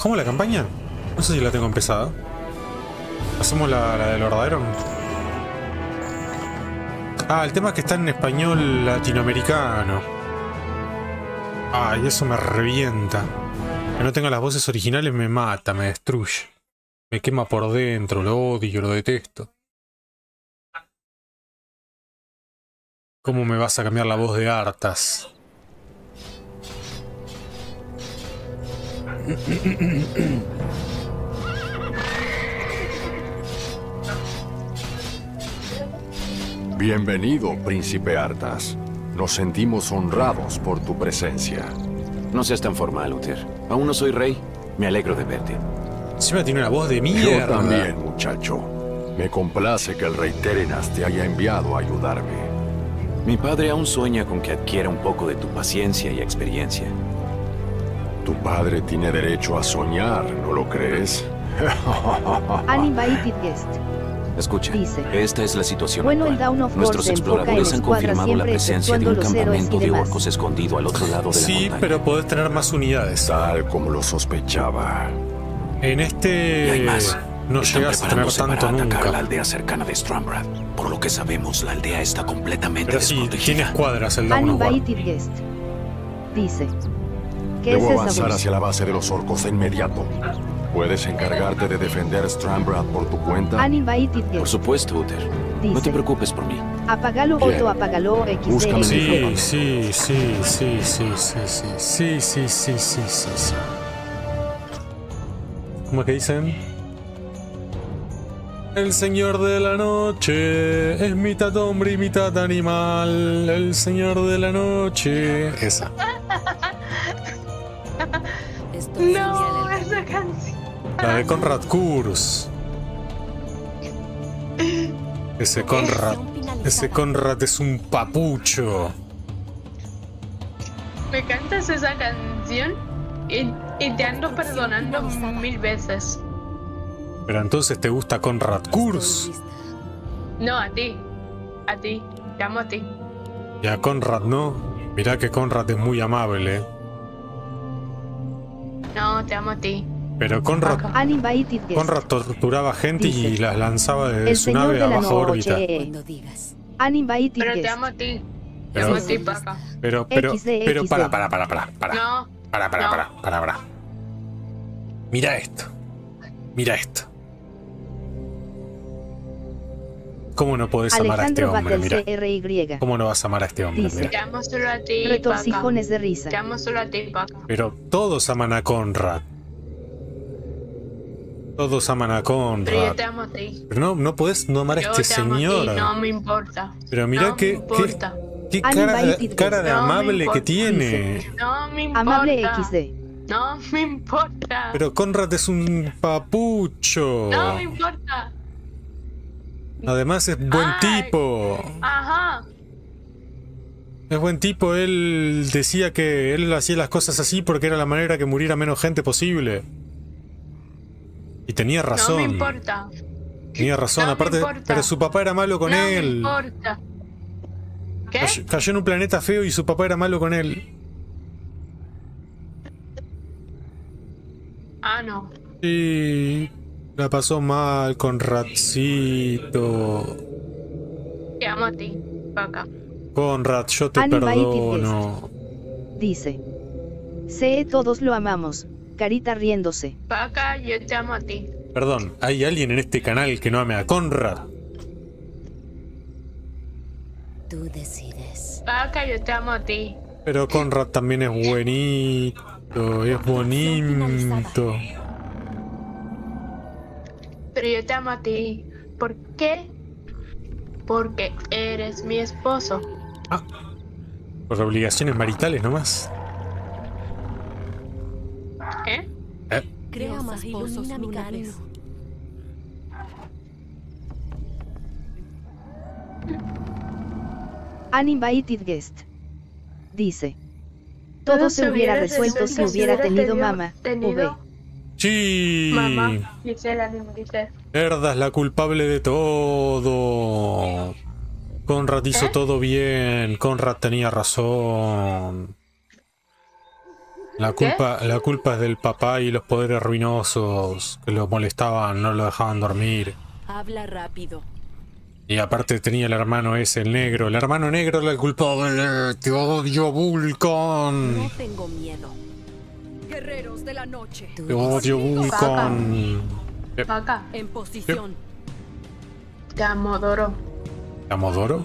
¿Cómo la campaña? No sé si la tengo empezada. ¿Hacemos la, la de Lord Iron? Ah, el tema es que está en español latinoamericano. Ay, eso me revienta. Que no tenga las voces originales me mata, me destruye. Me quema por dentro, lo odio, lo detesto. ¿Cómo me vas a cambiar la voz de Artas? Bienvenido, príncipe Artas. Nos sentimos honrados por tu presencia. No seas tan formal, Uther. Aún no soy rey. Me alegro de verte. Encima tiene una voz de Yo mierda. también, muchacho. Me complace que el rey Terenas te haya enviado a ayudarme. Mi padre aún sueña con que adquiera un poco de tu paciencia y experiencia. Tu padre tiene derecho a soñar, ¿no lo crees? Uninvited guest. Escucha, Dice. esta es la situación Bueno, el actual. Of Nuestros exploradores han confirmado la presencia de un campamento de orcos escondido al otro lado de la Sí, montaña. pero podés tener más unidades. Tal como lo sospechaba. En Y hay este más. no Están llegas a tener preparándose para tanto atacar la nunca. aldea cercana de Strombrad. Por lo que sabemos, la aldea está completamente Pero sí, tiene desprotegida. escuadras el. Uninvited guest. Dice. ¿Qué Debo es avanzar hacia la base de los orcos de inmediato. ¿Puedes encargarte de defender Strambrad por tu cuenta? Por supuesto, Uther. No te preocupes por mí. Apagalo Bien. Otto, apagalo XD. Búscame Sí, sí, sí, sí, sí, sí, sí, sí, sí, sí, sí, sí, sí. ¿Cómo es que dicen? El señor de la noche es mitad hombre y mitad animal. El señor de la noche. Esa. No, esa canción. La de Conrad Kurz. Ese Conrad. Ese Conrad es un papucho. Me cantas esa canción y, y te ando perdonando mil veces. Pero entonces te gusta Conrad Kurz. No, a ti. A ti. Te amo a ti. Y a Conrad no. Mirá que Conrad es muy amable. No, te amo a ti. Pero Conrad. Conrad torturaba gente y las lanzaba desde su señor nave de a baja órbita. digas. Pero te amo a ti. Te Pero- amo a ti, Paca. Pero, pero, pero, XD. para, para, para, para, para. No, Para, para, No. para, para, para. Mira esto. Mira esto. ¿Cómo no podés amar a este hombre? Mira. ¿Cómo no vas a amar a este hombre? Mira. te amo solo a ti. Retorcijones de risa. Te amo solo a ti, Paca. Pero todos aman a Conrad. Todos aman a Pero yo Conrad. te amo a ti. Pero no, no podés no amar a este te amo a señor. ti, no me importa. Pero mira no qué, me qué, importa. qué cara, de. No amable que tiene. No me importa. Amable XD. No me importa. Pero Conrad es un papucho. No me importa. Además es buen Ay. tipo. Ajá. Es buen tipo. Él decía que él hacía las cosas así porque era la manera que muriera menos gente posible. Y tenía No razón. me importa. tenía razón. no Aparte, pero su papá era malo con no él. me importa. ¿Qué? Cayó, cayó en un planeta feo y su papá era malo con él. Ah, no. Y la pasó mal con Ratcito. Te amo a ti, Paca. Conrad, yo te perdono. Dice. Sé todos lo amamos. Carita riéndose. Paca, yo te amo a ti. Perdón, ¿hay alguien en este canal que no ame a Conrad? Tú decides. Paca, yo te amo a ti. Pero Conrad también es buenito, es bonito. Pero yo te amo a ti. ¿Por qué? Porque eres mi esposo. Por obligaciones maritales nomás. ¿Eh? ¿Eh? Crea más pozos lunares. Uninvited guest. Dice. Todo se hubiera resuelto si hubiera tenido mamá. V. Sí. Mamá, Gisela. Erda es la culpable de todo. Conrad hizo ¿Eh? todo bien. Conrad tenía razón. La culpa, la culpa es del papá y los poderes ruinosos que lo molestaban, no lo dejaban dormir. Habla rápido. Y aparte tenía el hermano ese, el negro. El hermano negro era el culpable. Te odio, No Vulcan. tengo miedo. Guerreros de la noche. Te odio, Vulcan. Acá, En posición. te amo, Doro. ¿Amodoro?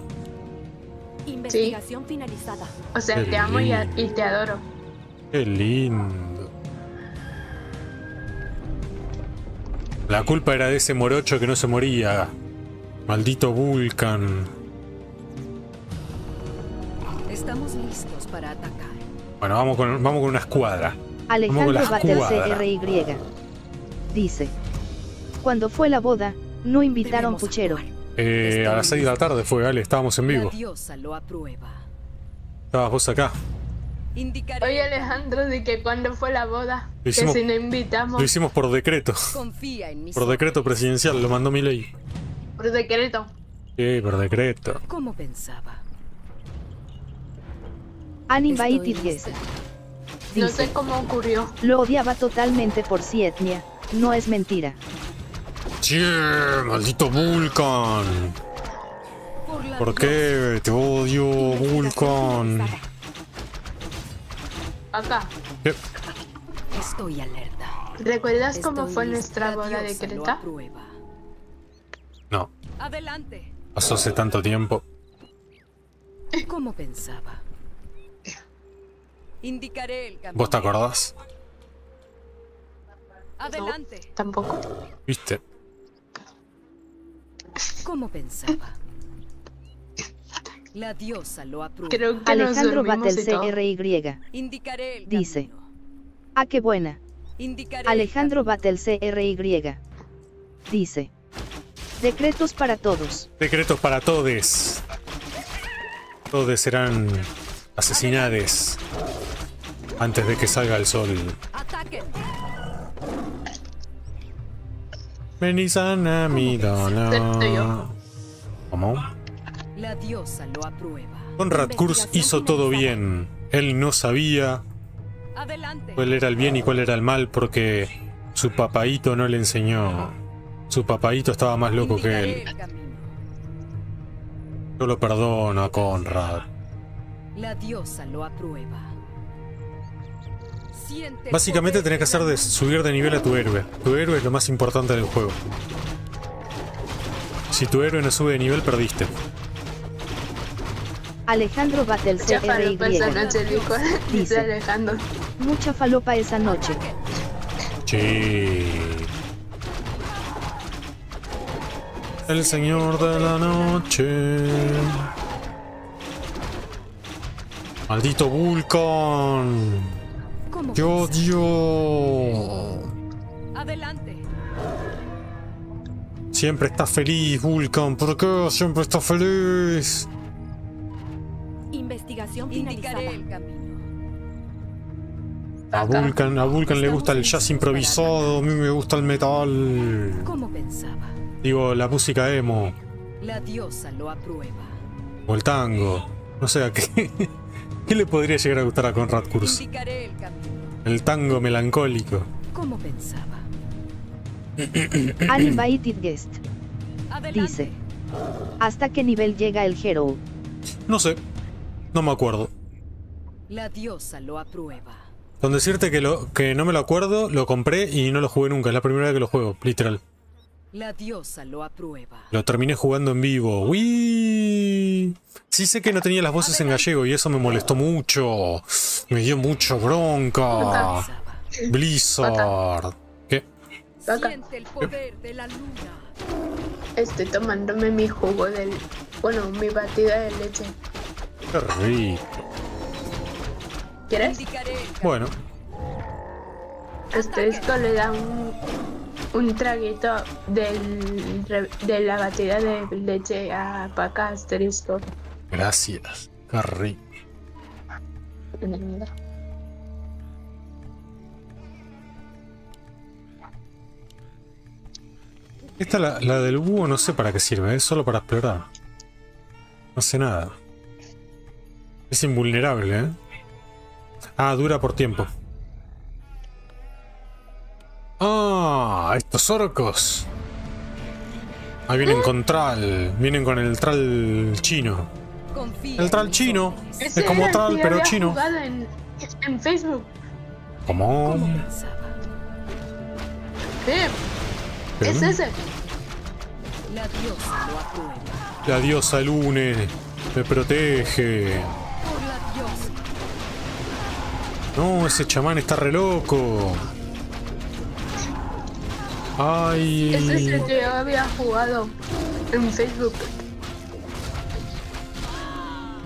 Investigación finalizada. O sea, Qué te amo y, a- lindo. y te adoro. Qué lindo. La culpa era de ese morocho que no se moría. Maldito Vulcan. Estamos listos para atacar. Bueno, vamos con, vamos con una escuadra. Alejandro escuadra. CRY. Dice. Cuando fue la boda, no invitaron puchero. Eh, a las 6 de la tarde fue, Ale, estábamos en vivo. Lo aprueba. Estabas vos acá. Indicaré. Oye, Alejandro, de que cuando fue la boda, Lo hicimos- que si no invitamos Lo hicimos por decreto. Confía en mis Por decreto presidencial, lo mandó mi ley. por decreto. Sí, por decreto. Como pensaba. Uninvited Estoy. No Dice. sé cómo ocurrió. Lo odiaba totalmente por si etnia. No es mentira. ¡Sí! ¡Maldito Vulcan! Por la ¿Por diosa. qué te odio, Vulcan? Acá. ¿Qué? Estoy alerta. ¿Recuerdas cómo fue nuestra boda de Creta? No, Adelante. pasó hace tanto tiempo. Como pensaba. Indicaré el camino. ¿Vos te acordás? Adelante. Tampoco. ¿Viste? Como pensaba. La diosa lo aprueba. Creo que Alejandro todo. CRY. Indicaré el Dice. camino. Ah, qué buena. Indicaré Alejandro. Battle CRY. Dice. Decretos para todos. Decretos para todes. Todes serán asesinades antes de que salga el sol. Ataquen. Vení sana mi dona. Yo. ¿Cómo? La diosa lo aprueba. Conrad Kurz hizo todo bien. Él no sabía cuál era el bien y cuál era el mal porque su papaíto no le enseñó. Su papaíto estaba más loco que él. Yo lo perdono a Conrad. La diosa lo aprueba. Básicamente tenés que hacer de subir de nivel a tu héroe. Tu héroe es lo más importante del juego. Si tu héroe no sube de nivel, perdiste. Alejandro Battle CRY. Dice. Alejandro. Mucha falopa esa noche. Sí. El señor de la noche. Maldito Vulcan. Como. Adelante. Siempre estás feliz, Vulcan. ¿Por qué siempre estás feliz? Investigación Indicaré el camino. A Vulcan, a Vulcan le gusta el jazz improvisado, a mí me gusta el metal. Como pensaba. Digo, la música emo, La diosa lo aprueba. o el tango. No sé, ¿a qué, qué le podría llegar a gustar a Conrad Kurz? El tango melancólico. Como pensaba. Uninvited guest. Adelante. Dice. ¿Hasta qué nivel llega el hero? No sé, no me acuerdo. La diosa lo aprueba. Con decirte que, lo, que no me lo acuerdo, lo compré y no lo jugué nunca. Es la primera vez que lo juego, literal. La diosa lo aprueba. Lo terminé jugando en vivo. ¡Uy! Sí sé que no tenía las voces en gallego y eso me molestó mucho. Me dio mucha bronca. Blizzard. ¿Qué? Siente el poder de la luna. Estoy tomándome mi jugo del... Bueno, mi batida de leche. Qué rico. ¿Quieres? Bueno, Este, esto le da un, un traguito del, de la batida de leche a Paca Asterisco. gracias. Qué rico. Esta, la, la del búho, no sé para qué sirve, es solo para explorar. No sé nada. Es invulnerable, ¿eh? Ah, dura por tiempo. Ah, estos orcos. Ahí vienen con Tral. Vienen con el Tral chino. Confía El Tral chino. Es como Tral, pero chino. En, en Facebook. ¿Cómo? Eh, ¿Qué? es ese. La diosa lo aprueba. La diosa Lune me protege. Por la diosa. No, ese chamán está re loco. Ay. Ese es el que yo había jugado en Facebook.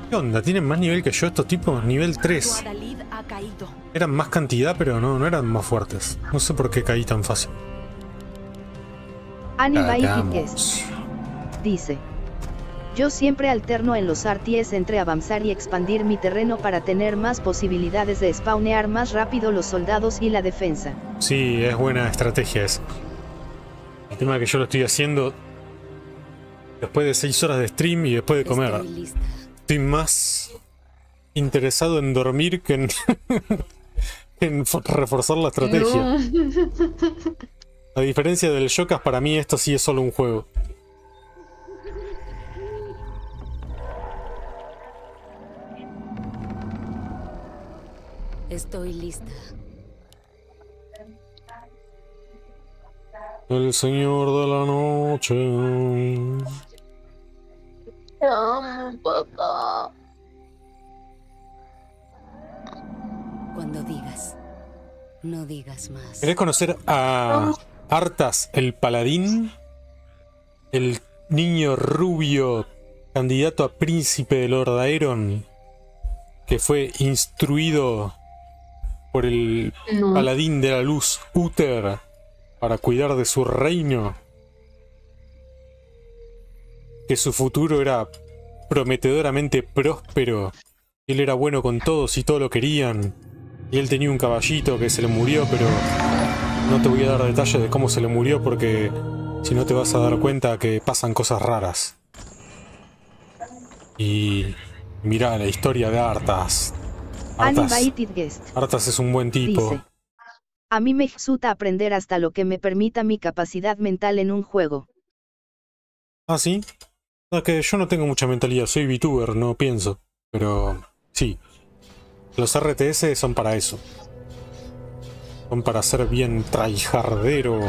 ¿Qué onda? Tienen más nivel que yo estos tipos, nivel Tu 3. Adalid ha caído. Eran más cantidad, pero no, no eran más fuertes. No sé por qué caí tan fácil. Cagamos. dice. Yo siempre alterno en los RTS entre avanzar y expandir mi terreno para tener más posibilidades de spawnear más rápido los soldados y la defensa. Sí, es buena estrategia esa. El tema es que yo lo estoy haciendo después de 6 horas de stream y después de comer. Estoy más interesado en dormir que en, en fo- reforzar la estrategia. No. A diferencia del Yokas, para mí esto sí es solo un juego. Estoy lista. El señor de la noche. Te amo un poco. Cuando digas. No digas más. ¿Querés conocer a Artas, el paladín? El niño rubio candidato a príncipe de Lord Aeron que fue instruido por el No. paladín de la luz, Uther, para cuidar de su reino. Que su futuro era prometedoramente próspero. Él era bueno con todos y todos lo querían. Y él tenía un caballito que se le murió, pero no te voy a dar detalles de cómo se le murió porque si no te vas a dar cuenta que pasan cosas raras. Y mira la historia de Artas. Artas, es un buen tipo. dice. A mí me exuta aprender hasta lo que me permita mi capacidad mental en un juego. Ah, sí. No, es que yo no tengo mucha mentalidad, soy VTuber, no pienso. Pero sí. Los RTS son para eso. Son para ser bien tryhardero.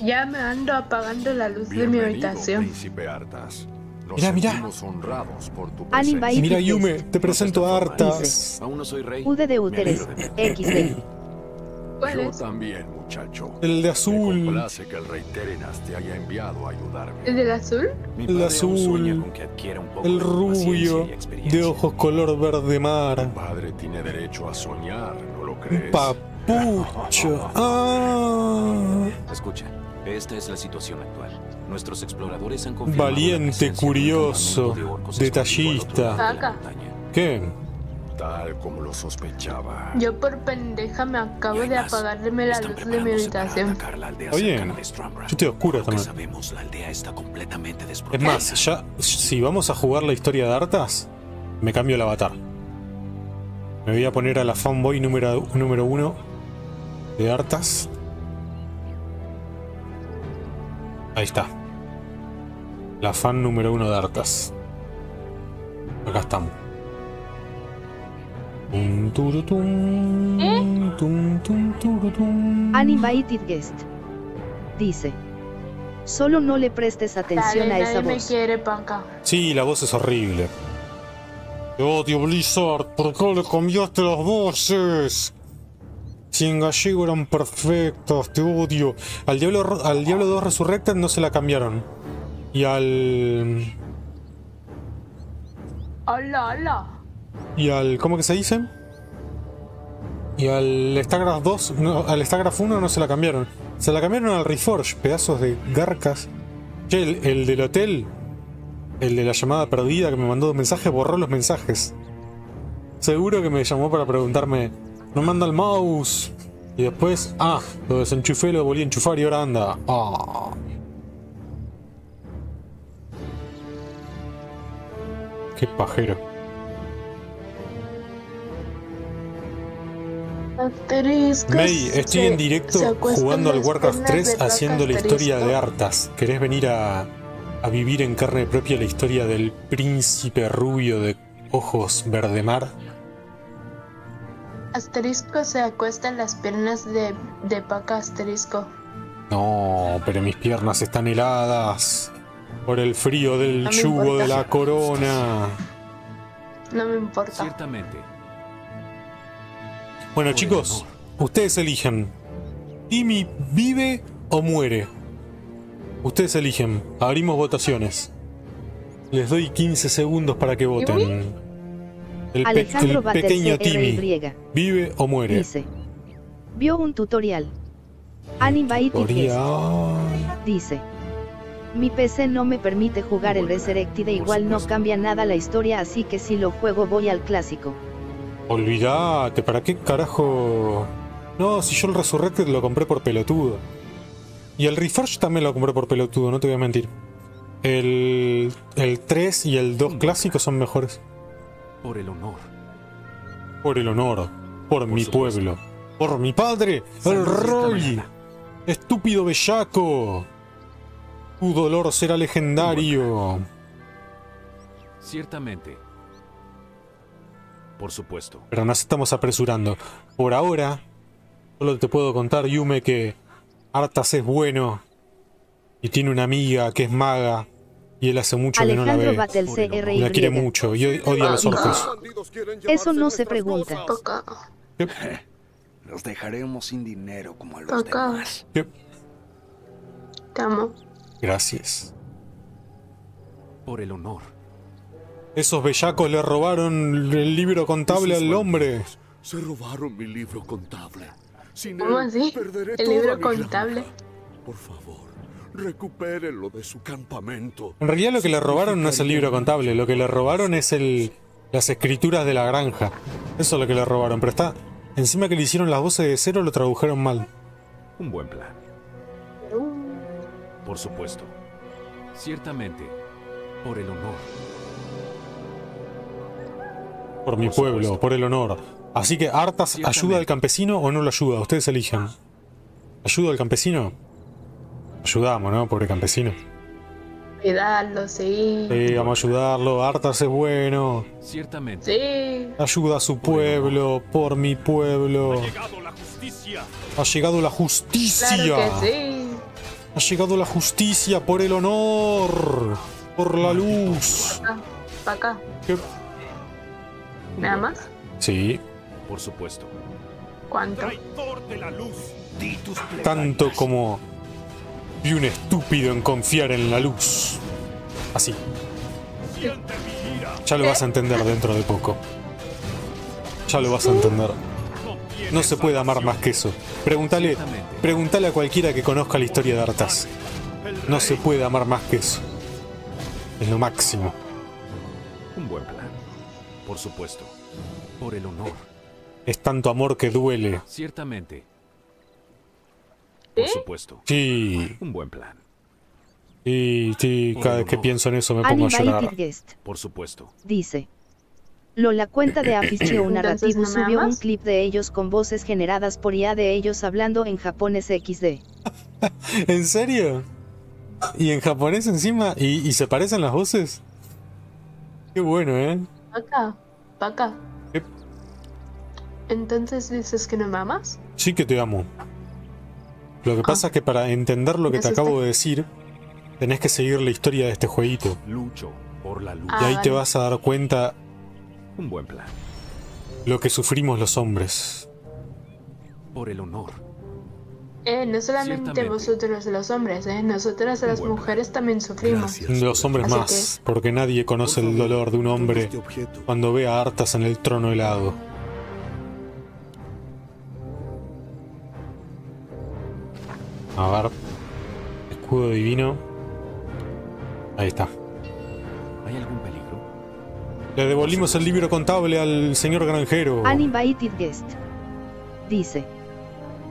Ya me ando apagando la luz de mi Bienvenido, habitación. príncipe Artas. Nos Mira, mira. honrados por tu presencia. Mira. Yume, te presento a. Artas. Aún no soy rey. Ude de. XD. ¿Cuál Yo también, muchacho. El de Me azul. complace que el rey Terenas te haya enviado a ayudarme. ¿El del azul? Mi El azul, sueña con que adquiera un poco El rubio, de ojos color verde mar. Padre tiene derecho a soñar, ¿no lo Un crees? papucho. Ah. Escucha, esta es la situación actual. Nuestros exploradores han Valiente, curioso, de detallista. ¿Qué? Tal como lo sospechaba. Yo por pendeja me acabo de apagarme la luz de mi habitación. atacar la aldea Oye, yo estoy oscura también. sabemos, la aldea está completamente Es más, ya, si vamos a jugar la historia de Artas, me cambio el avatar. Me voy a poner a la fanboy número, número uno de Artas. Ahí está. La fan número uno de Artas. Acá estamos. Tum, turutum, tum, tum, turutum. Animated Guest dice. Solo no le prestes atención Dale, a esa nadie me voz. quiere acá. Sí, la voz es horrible. Te odio, Blizzard. ¿Por qué le cambiaste las voces? Si en gallego eran perfectas, te odio. Al Diablo, al Diablo 2 Resurrected no se la cambiaron. Y al. Hola, hola. Y al. ¿Cómo que se dice? Y al Starcraft 2, no, al Starcraft 1 no se la cambiaron. Se la cambiaron al Reforge, pedazos de garcas. Che, el, el del hotel, el de la llamada perdida que me mandó dos mensajes, borró los mensajes. Seguro que me llamó para preguntarme, no manda el mouse. Y después, ah, lo desenchufé, lo volví a enchufar y ahora anda. Ah. Qué pajero. Asterisco. May, estoy en directo jugando al Warcraft piernas 3 de Roca haciendo la historia de. Artas. ¿Querés venir a, a vivir en carne propia la historia del príncipe rubio de ojos verde mar? Asterisco se acuesta en las piernas de, de Paca Asterisco. No, pero mis piernas están heladas por el frío del No yugo importa. de la corona. No me importa. Ciertamente. Bueno, Por chicos, el ustedes eligen. ¿Timmy vive o muere? Ustedes eligen. Abrimos votaciones. Les doy 15 segundos para que voten. El, pe- el pequeño. Timmy. ¿Vive o muere? Dice. Vio un tutorial. Orián. Dice. Mi PC no me permite jugar el Resurrected e igual no cambia nada la historia así que si lo juego voy al clásico. Olvídate, ¿para qué carajo? No, si yo el Resurrected lo compré por pelotudo. Y el Reforged también lo compré por pelotudo, no te voy a mentir. El, el 3 y el 2 clásicos son mejores. Por el honor. Por el honor, por, mi supuesto. pueblo, por mi padre, el Roy. Estúpido bellaco. Tu dolor será legendario. Ciertamente. Por supuesto. Pero nos estamos apresurando. Por ahora, solo te puedo contar, Yume, que Artas es bueno y tiene una amiga que es maga y él hace mucho que no la Alejandro ve. Y la quiere mucho y od- odia a los orcos. Eso no se pregunta. Los dejaremos sin dinero como a los demás. Yep. Te amo. Gracias. Por el honor. Esos bellacos le robaron el libro contable al hombre. Se robaron mi libro contable. Sin ¿Cómo él, así? perderé El libro contable. granja. Por favor, recupérenlo de su campamento. En realidad lo que le robaron no es el libro contable, lo que le robaron es el las escrituras de la granja. Eso es lo que le robaron, pero está encima que le hicieron las voces de cero lo tradujeron mal. Un buen plan. Por supuesto. Ciertamente. Por el honor. Por mi Por pueblo, supuesto. por el honor. Así que Artas ayuda al campesino o no lo ayuda, ustedes eligen. ¿Ayuda al campesino? Ayudamos, ¿no? Pobre campesino. Cuidarlo, sí. Sí, vamos a ayudarlo. Artas es bueno. Ciertamente. Sí. Ayuda a su pueblo, por mi pueblo. Ha llegado la justicia. Claro que sí. Ha llegado la justicia por el honor. Por la luz. Paca. ¿Qué? Un ¿Nada más? Sí, Por supuesto. ¿Cuánto? tanto como vi un estúpido en confiar en la luz. Así. Ya lo vas a entender dentro de poco. Ya lo vas a entender. No se puede amar más que eso. Pregúntale, pregúntale a cualquiera que conozca la historia de Artas. No se puede amar más que eso. Es lo máximo. Un buen plan. Por supuesto. Por el honor. Es tanto amor que duele. Ciertamente. Por ¿Sí? supuesto. Sí, Un buen plan. sí, sí. Cada vez que pienso en eso me pongo a llorar. Por supuesto. Dice. Lola cuenta de Aficio Narrativo ¿no me subió un clip de ellos con voces generadas por IA de ellos hablando en japonés XD. ¿En serio? ¿Y en japonés encima? ¿Y, y se parecen las voces? Qué bueno, ¿eh? Paca. Paca. Yep. Entonces dices que no me amas. Sí que te amo. Lo que pasa es que para entender lo que te acabo de decir, tenés que seguir la historia de este jueguito. Lucho por la luz. Ah, y ahí te vale. vas a dar cuenta Un buen plan. lo que sufrimos los hombres. Por el honor. Eh, no solamente vosotros los hombres, eh, nosotras las Bueno. mujeres también sufrimos. Los hombres Así más, porque nadie conoce el dolor de un hombre Este cuando ve a Artas en el trono helado. A ver. Escudo divino. Ahí está. Le devolvimos el libro contable al señor granjero. Animated Guest. Dice.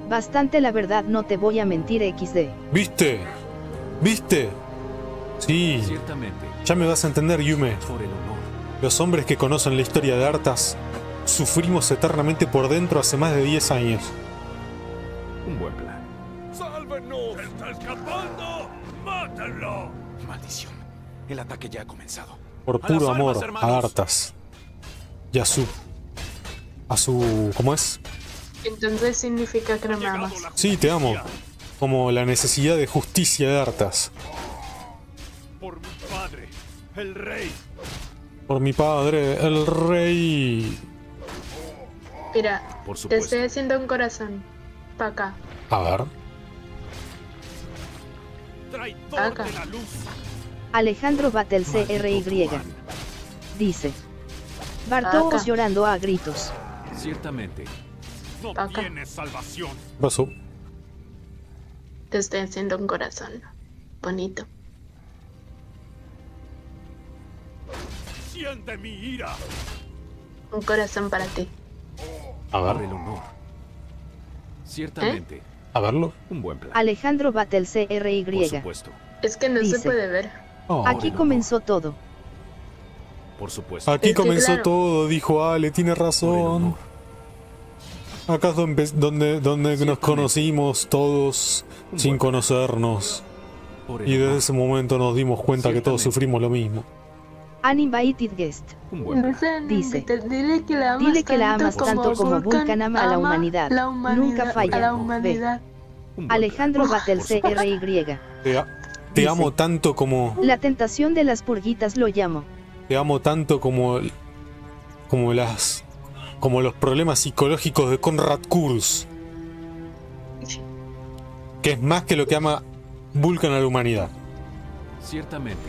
Bastante la verdad no te voy a mentir XD. ¿Viste? ¿Viste? Sí, Ciertamente. ya me vas a entender, Yume. Por el honor. Los hombres que conocen la historia de Artas sufrimos eternamente por dentro hace más de 10 años. Un buen plan. ¡Sálvenos! ¡Está escapando! ¡Mátenlo! Maldición. El ataque ya ha comenzado. Por puro amor a Artas. Y a su... A su... ¿Cómo es? Entonces significa que no me amas. Sí, te amo. Como la necesidad de justicia de Artas. Por mi padre, el rey. Por mi padre, el rey. Mira, Por te estoy haciendo un corazón. Pa' acá. A ver. Traidor Acá. de la luz. Alejandro Battle CRY. Dice. Bartoos Acá. llorando a gritos. Ciertamente. No Acá. tienes salvación. ¿Qué pasó? Te estoy haciendo un corazón. Bonito. Siente mi ira. Un corazón para ti. A Por ver. el honor. Ciertamente. A verlo. Un buen plan. Alejandro Battle Por CRY. supuesto. Es que no Dice. se puede ver. Oh. Aquí comenzó todo. Por supuesto. Aquí Es que comenzó claro. todo, dijo Ale, tiene razón. Acá es donde, donde, donde nos conocimos todos sin conocernos. Y desde ese momento nos dimos cuenta que todos sufrimos lo mismo. Uninvited guest. Dice. Dile que la amas, Dile que la tanto amas tanto como Vulcan ama a la humanidad. la humanidad, Nunca falla. A la humanidad. Alejandro supuesto. CRY. Te, a- te Dice. amo tanto como. La tentación de las purguitas lo llamo. Te amo tanto como. Como las. Como los problemas psicológicos de Conrad Kurz. Que es más que lo que ama Vulcan a la humanidad. Ciertamente.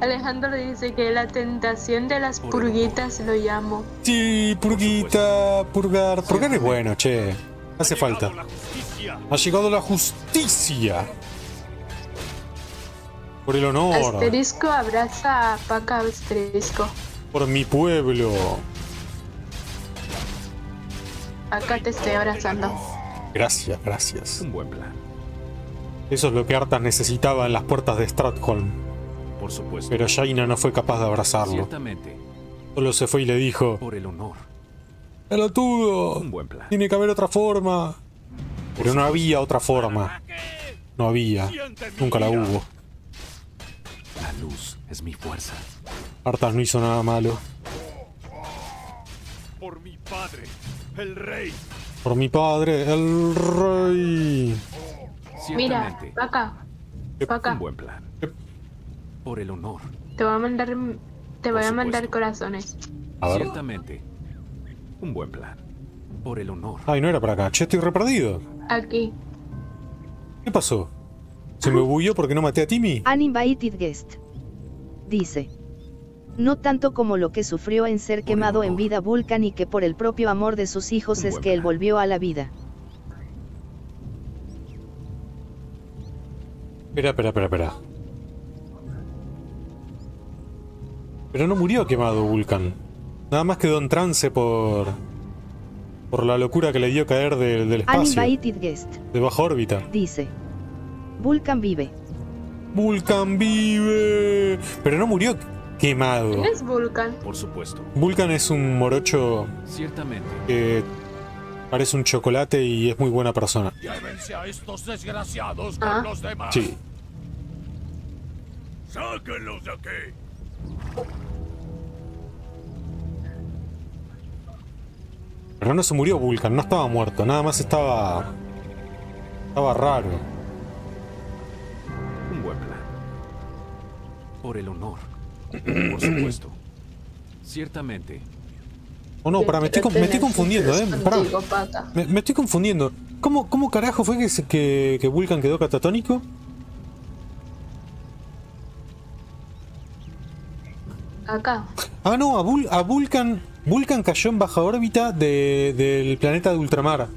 Alejandro dice que la tentación de las purguitas lo llamo. Sí, purguita, purgar. Purgar es bueno, che. Hace Ha falta. Ha llegado la justicia. Por el honor. Asterisco abraza a Paca Asterisco. Por mi pueblo. Acá te estoy abrazando. Gracias, gracias. Un buen plan. Eso es lo que Arthas necesitaba en las puertas de Stratholm. Por supuesto. Pero Jaina no fue capaz de abrazarlo. Ciertamente. Solo se fue y le dijo: Por el honor. ¡Pelotudo! Un buen plan. Tiene que haber otra forma. Pero no había otra forma. No había. Nunca la hubo. La luz es mi fuerza. Arthas no hizo nada malo. Por mi padre, el rey. Por mi padre, el rey. Mira, Ciertamente. Paca. Paca, Un buen plan. Por el honor. te voy a mandar. Te voy a mandar corazones. A ver. Ciertamente. Un buen plan. Por el honor. Ay, no era para acá. Che, estoy re perdido. Aquí. ¿Qué pasó? ¿Se me bulló porque no maté a Timmy? Uninvited guest. Dice. No tanto como lo que sufrió en ser Por quemado en vida Vulcan y que por el propio amor de sus hijos Un es que él volvió a la vida. Espera, espera, espera, espera. Pero no murió quemado Vulcan. Nada más quedó en trance por. Por la locura que le dio caer de- del espacio, Uninvited guest. de baja órbita. Dice. Vulcan vive. Vulcan vive. Pero no murió quemado. ¿Quién es Vulcan? Por supuesto. Vulcan es un morocho Ciertamente. que parece un chocolate y es muy buena persona. Llévense a estos desgraciados con Ah. los demás. Sí. Sáquenlos de aquí. Pero no se murió Vulcan, no estaba muerto, nada más estaba. estaba raro. Un buen plan. Por el honor. Por supuesto. Ciertamente. Oh no, pará, me estoy, con- me estoy confundiendo, eh. Pará. Me, me estoy confundiendo. ¿Cómo, cómo carajo fue que, se- que, que Vulcan quedó catatónico? Acá. Ah, no, a, Vul- a Vulcan. Vulcan cayó en baja órbita de- del planeta de ultramar.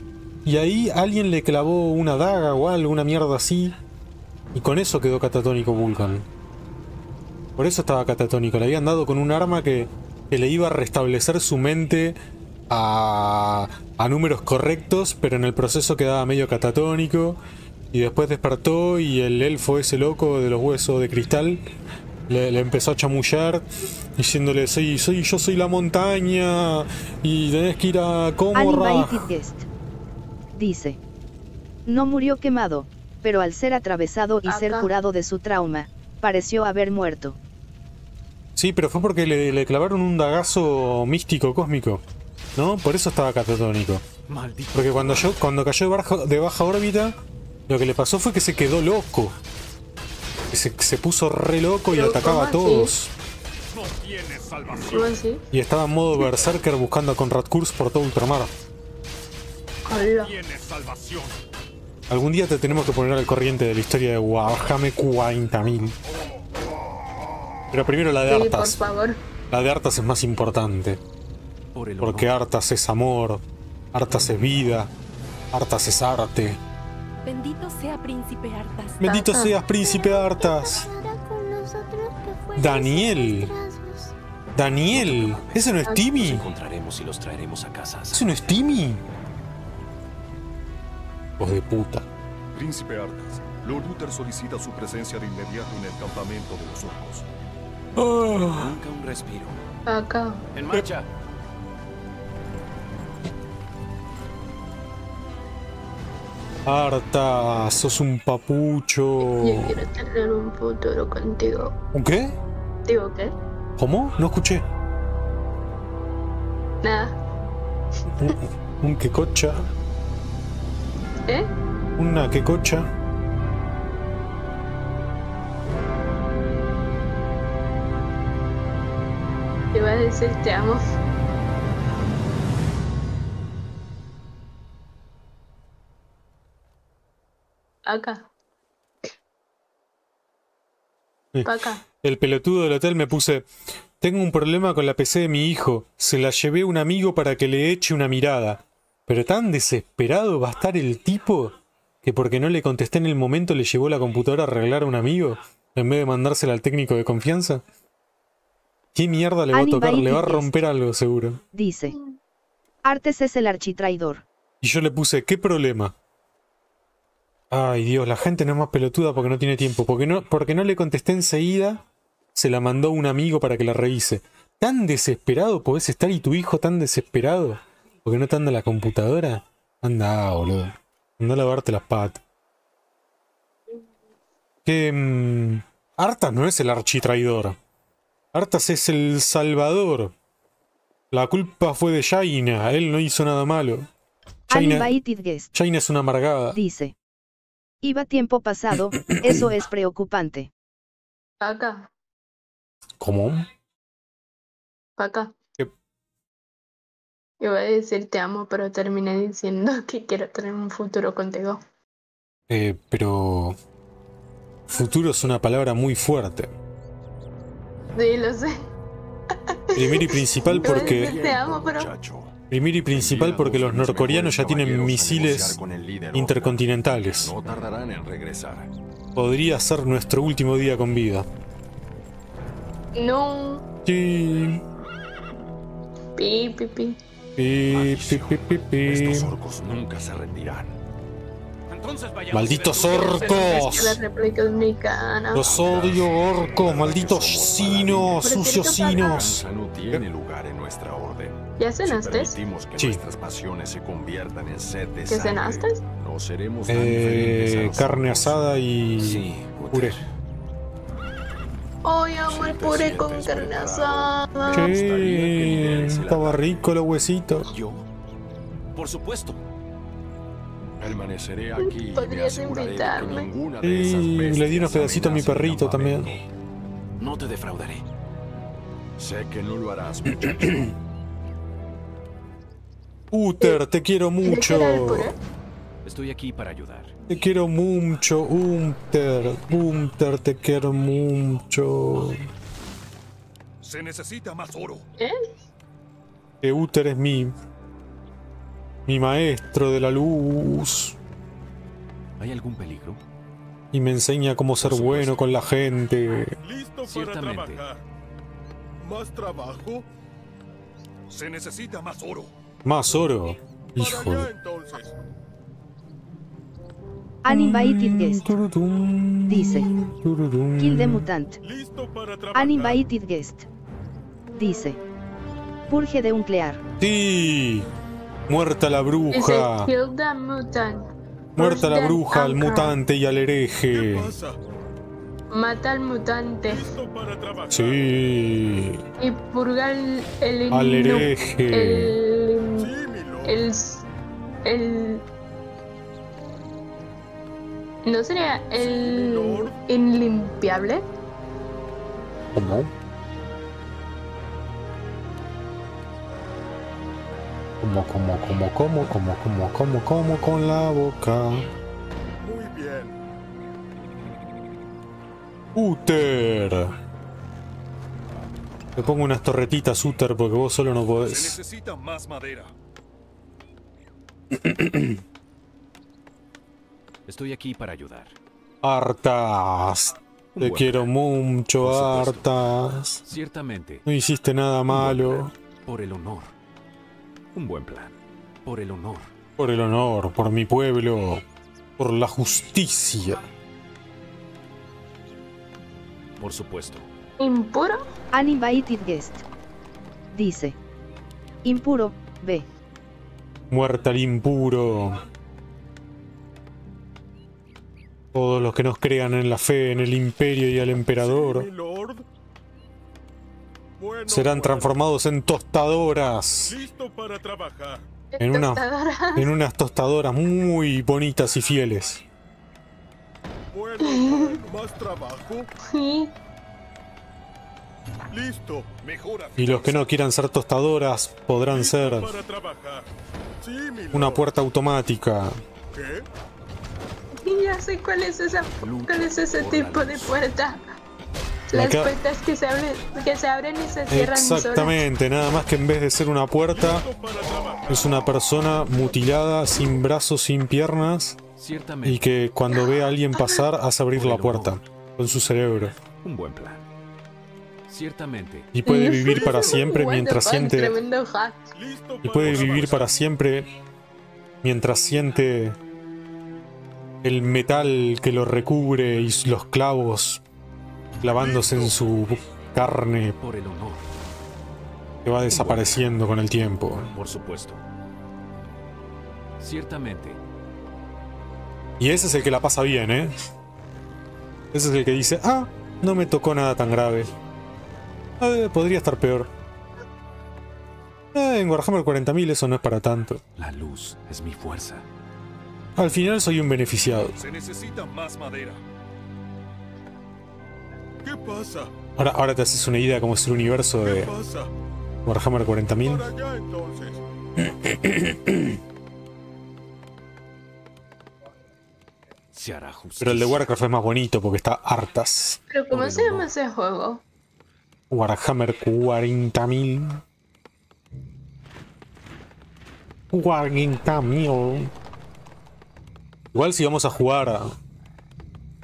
Y ahí alguien le clavó una daga o algo, una mierda así. Y con eso quedó catatónico Vulcan. Por eso estaba catatónico. Le habían dado con un arma que, que le iba a restablecer su mente a, a números correctos, pero en el proceso quedaba medio catatónico. Y después despertó y el elfo ese loco de los huesos de cristal le, le empezó a chamullar diciéndole, soy, soy, yo soy la montaña y tenés que ir a Comorra. Dice. No murió quemado, pero al ser atravesado y ser curado de su trauma, pareció haber muerto. Sí, pero fue porque le, le clavaron un dagazo místico cósmico. ¿No? Por eso estaba catatónico. Maldito. Porque cuando, yo, cuando cayó de baja, de baja órbita, lo que le pasó fue que se quedó loco. Se, se puso re loco y atacaba a todos. Y estaba en modo berserker buscando a Conrad Kurz por todo Ultramar. Hola. Algún día te tenemos que poner al corriente de la historia de Warhammer 40.000. Pero primero la de Sí, por Arthas. favor. La de Arthas es más importante. Por Porque. Arthas es amor, Arthas es vida, Arthas es arte. Bendito sea Príncipe Artas. Bendito Ajá. seas, príncipe Arthas. Daniel. Daniel. ¿Ese no es Los Timmy? encontraremos y los traeremos a casa. ¿Ese no es Timmy? Hijos de puta. Príncipe Arthas, Lord Uther solicita su presencia de inmediato en el campamento de los orcos. Ah, Nunca un respiro. Acá. En marcha. Arthas, sos un papucho. Yo quiero tener un futuro contigo. ¿Un qué? Digo, ¿qué? ¿Cómo? No escuché. Nada. ¿Un qué cocha? ¿Eh? ¿Una qué cocha? Te iba a decir te amo. Acá. Pa' acá. El pelotudo del hotel me puse. Tengo un problema con la PC de mi hijo. Se la llevé a un amigo para que le eche una mirada. Pero tan desesperado va a estar el tipo que porque no le contesté en el momento le llevó la computadora a arreglar a un amigo en vez de mandársela al técnico de confianza. ¿Qué mierda le va a tocar? Le va a romper algo seguro. Dice. Artes es el architraidor. Y yo le puse, ¿qué problema? Ay Dios, la gente no es más pelotuda porque no tiene tiempo. Porque no, porque no le contesté enseguida, se la mandó un amigo para que la revise. ¿Tan desesperado podés estar y tu hijo tan desesperado? ¿Porque no te anda la computadora? Anda, boludo. Anda a lavarte las patas. Que... mm, Artas no es el architraidor. Artas es el salvador. La culpa fue de Jaina. Él no hizo nada malo. Jaina es una amargada. Dice. Iba tiempo pasado, eso es preocupante. Acá. ¿Cómo? Acá. ¿Qué? Iba a decir te amo, pero terminé diciendo que quiero tener un futuro contigo. Eh, pero... Futuro es una palabra muy fuerte. Sí, lo sé. Primero y principal porque... te amo, pero. Primero y principal porque los norcoreanos ya tienen misiles intercontinentales. No tardarán en regresar. Podría ser nuestro último día con vida. no. Sí. Pi, pi, pi. Pi, pi, pi, pi, pi. Estos orcos nunca se rendirán. Entonces vayamos. ¡Malditos orcos! Los odio, orcos, malditos sinos, sucios sinos. Lugar en nuestra ¿Ya Si cenaste? permitimos que Sí. nuestras pasiones se conviertan en sed de ¿Qué sangre, cenaste? no seremos tan Eh, carne asada y Sí, puré. Ay, amo el puré con carne asada. El estaba rico los huesitos. Yo. Por supuesto. Permaneceré aquí y me Podrías que invitarme. ninguna de esas Sí, le di unos pedacitos a mi perrito también. No te defraudaré. Sé que no lo harás, muchacho. Uter, te quiero ¿Quieres mucho. Estoy aquí para ayudar. Te quiero mucho, Unter. Unter, te quiero mucho. Se necesita más oro. ¿Eh? Que Uter es mi. Mi maestro de la luz. ¿Hay algún peligro? Y me enseña cómo ser bueno con la gente. Listo para Ciertamente. trabajar. ¿Más trabajo? Se necesita más oro. Más oro. Hijo. Uninvited guest. Turutum, Dice. Kill the mutant. Listo para trabajar. Uninvited guest. Dice. Purge de nuclear. Sí. Muerta la bruja. kill the mutant. Muerta la bruja, al mutante y al ¿Qué hereje. pasa? Mata al mutante Listo para trabajar. Sí. y purga el... el Al hereje. El... El... El... ¿No sería el inlimpiable? ¿Cómo? Como, como, como, como, como, como, como, como con la boca. Muy bien. Uter. Te pongo unas torretitas, Uter, porque vos solo no Se podés. necesita más madera. Estoy aquí para ayudar. Hartas. Un Te quiero mucho, hartas. Ciertamente. No hiciste nada malo. Por el honor. Un buen plan. Por el honor. Por el honor, por mi pueblo, por la justicia. Por supuesto. ¿Impuro? Uninvited guest. Dice. Impuro, B. Muerta al impuro. Todos los que nos crean en la fe, en el imperio y al emperador serán bueno. transformados en tostadoras. Listo para trabajar. En una-. En unas tostadoras muy bonitas y fieles. Bueno, bueno, más trabajo. Sí. Listo. Mejora. Y los que no quieran ser tostadoras podrán ser Una puerta automática. ¿Qué? Y ya sé cuál es esa cuál es ese tipo de puerta. La Las puertas que se abren, que se abren y se cierran solas. Exactamente, nada más que en vez de ser una puerta, es una persona mutilada, sin brazos, sin piernas, y que cuando ve a alguien pasar hace abrir la puerta con su cerebro. Un buen plan. Ciertamente. Y puede vivir para siempre mientras siente. Y para puede vivir para siempre mientras siente el metal que lo recubre y los clavos clavándose en su carne Por el honor. que va desapareciendo con el tiempo. Por supuesto. Ciertamente. Y ese es el que la pasa bien, ¿eh? Ese es el que dice, ah, no me tocó nada tan grave. Eh, podría estar peor. Eh, en Warhammer 40.000 eso no es para tanto. La luz es mi fuerza. Al final soy un beneficiado. Se necesita más madera. ¿Qué pasa? Ahora, ahora te haces una idea cómo es el universo ¿Qué de pasa? Warhammer 40.000. Para allá entonces. Se hará justicia. Pero el de Warcraft es más bonito porque está hartas. Pero ¿cómo se llama ese juego? Warhammer 40.000. 40.000. Igual si vamos a jugar a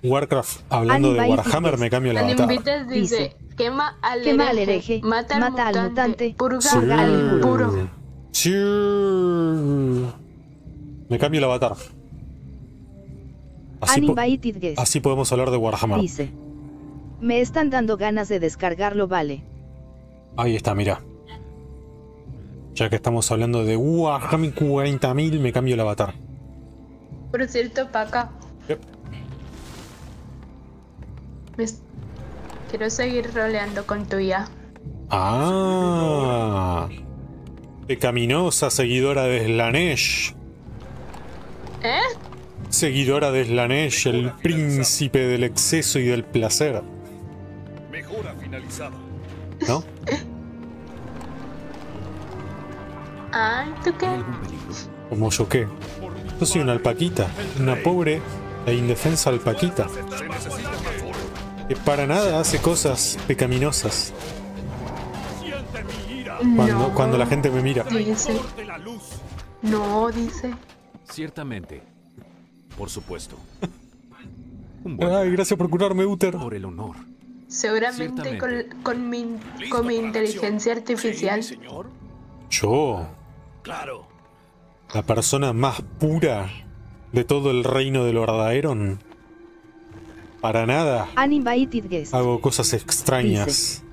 Warcraft hablando de Warhammer me cambio la avatar. invitas dice, quema al Quema hereje, hereje, mata al mata al mutante, mutante, purga Sí. al impuro. Sí. Me cambio el avatar. Así, po- así podemos hablar de Warhammer. Dice. Me están dando ganas de descargarlo, vale. Ahí está, mira. Ya que estamos hablando de Warhammer 40.000, me cambio el avatar. Por cierto, Paca, Yep. quiero seguir roleando con tu IA. Ah. Pecaminosa seguidora de Slanesh. ¿Eh? Seguidora de Slanesh, el príncipe del exceso y del placer. ¿No? Ay, ¿tú qué? Como yo qué. Yo soy una alpaquita. Una pobre e indefensa alpaquita. Que para nada hace cosas pecaminosas. Cuando, No. cuando la gente me mira. Dice, no, dice. Ciertamente. Por supuesto. Un buen Ay, gracias por curarme, Uther. Por el honor. Seguramente con, con mi, ¿Listo con mi inteligencia artificial. Sí, señor. Yo, Claro. la persona más pura de todo el reino de Lord Aeron. Para nada. Hago cosas extrañas.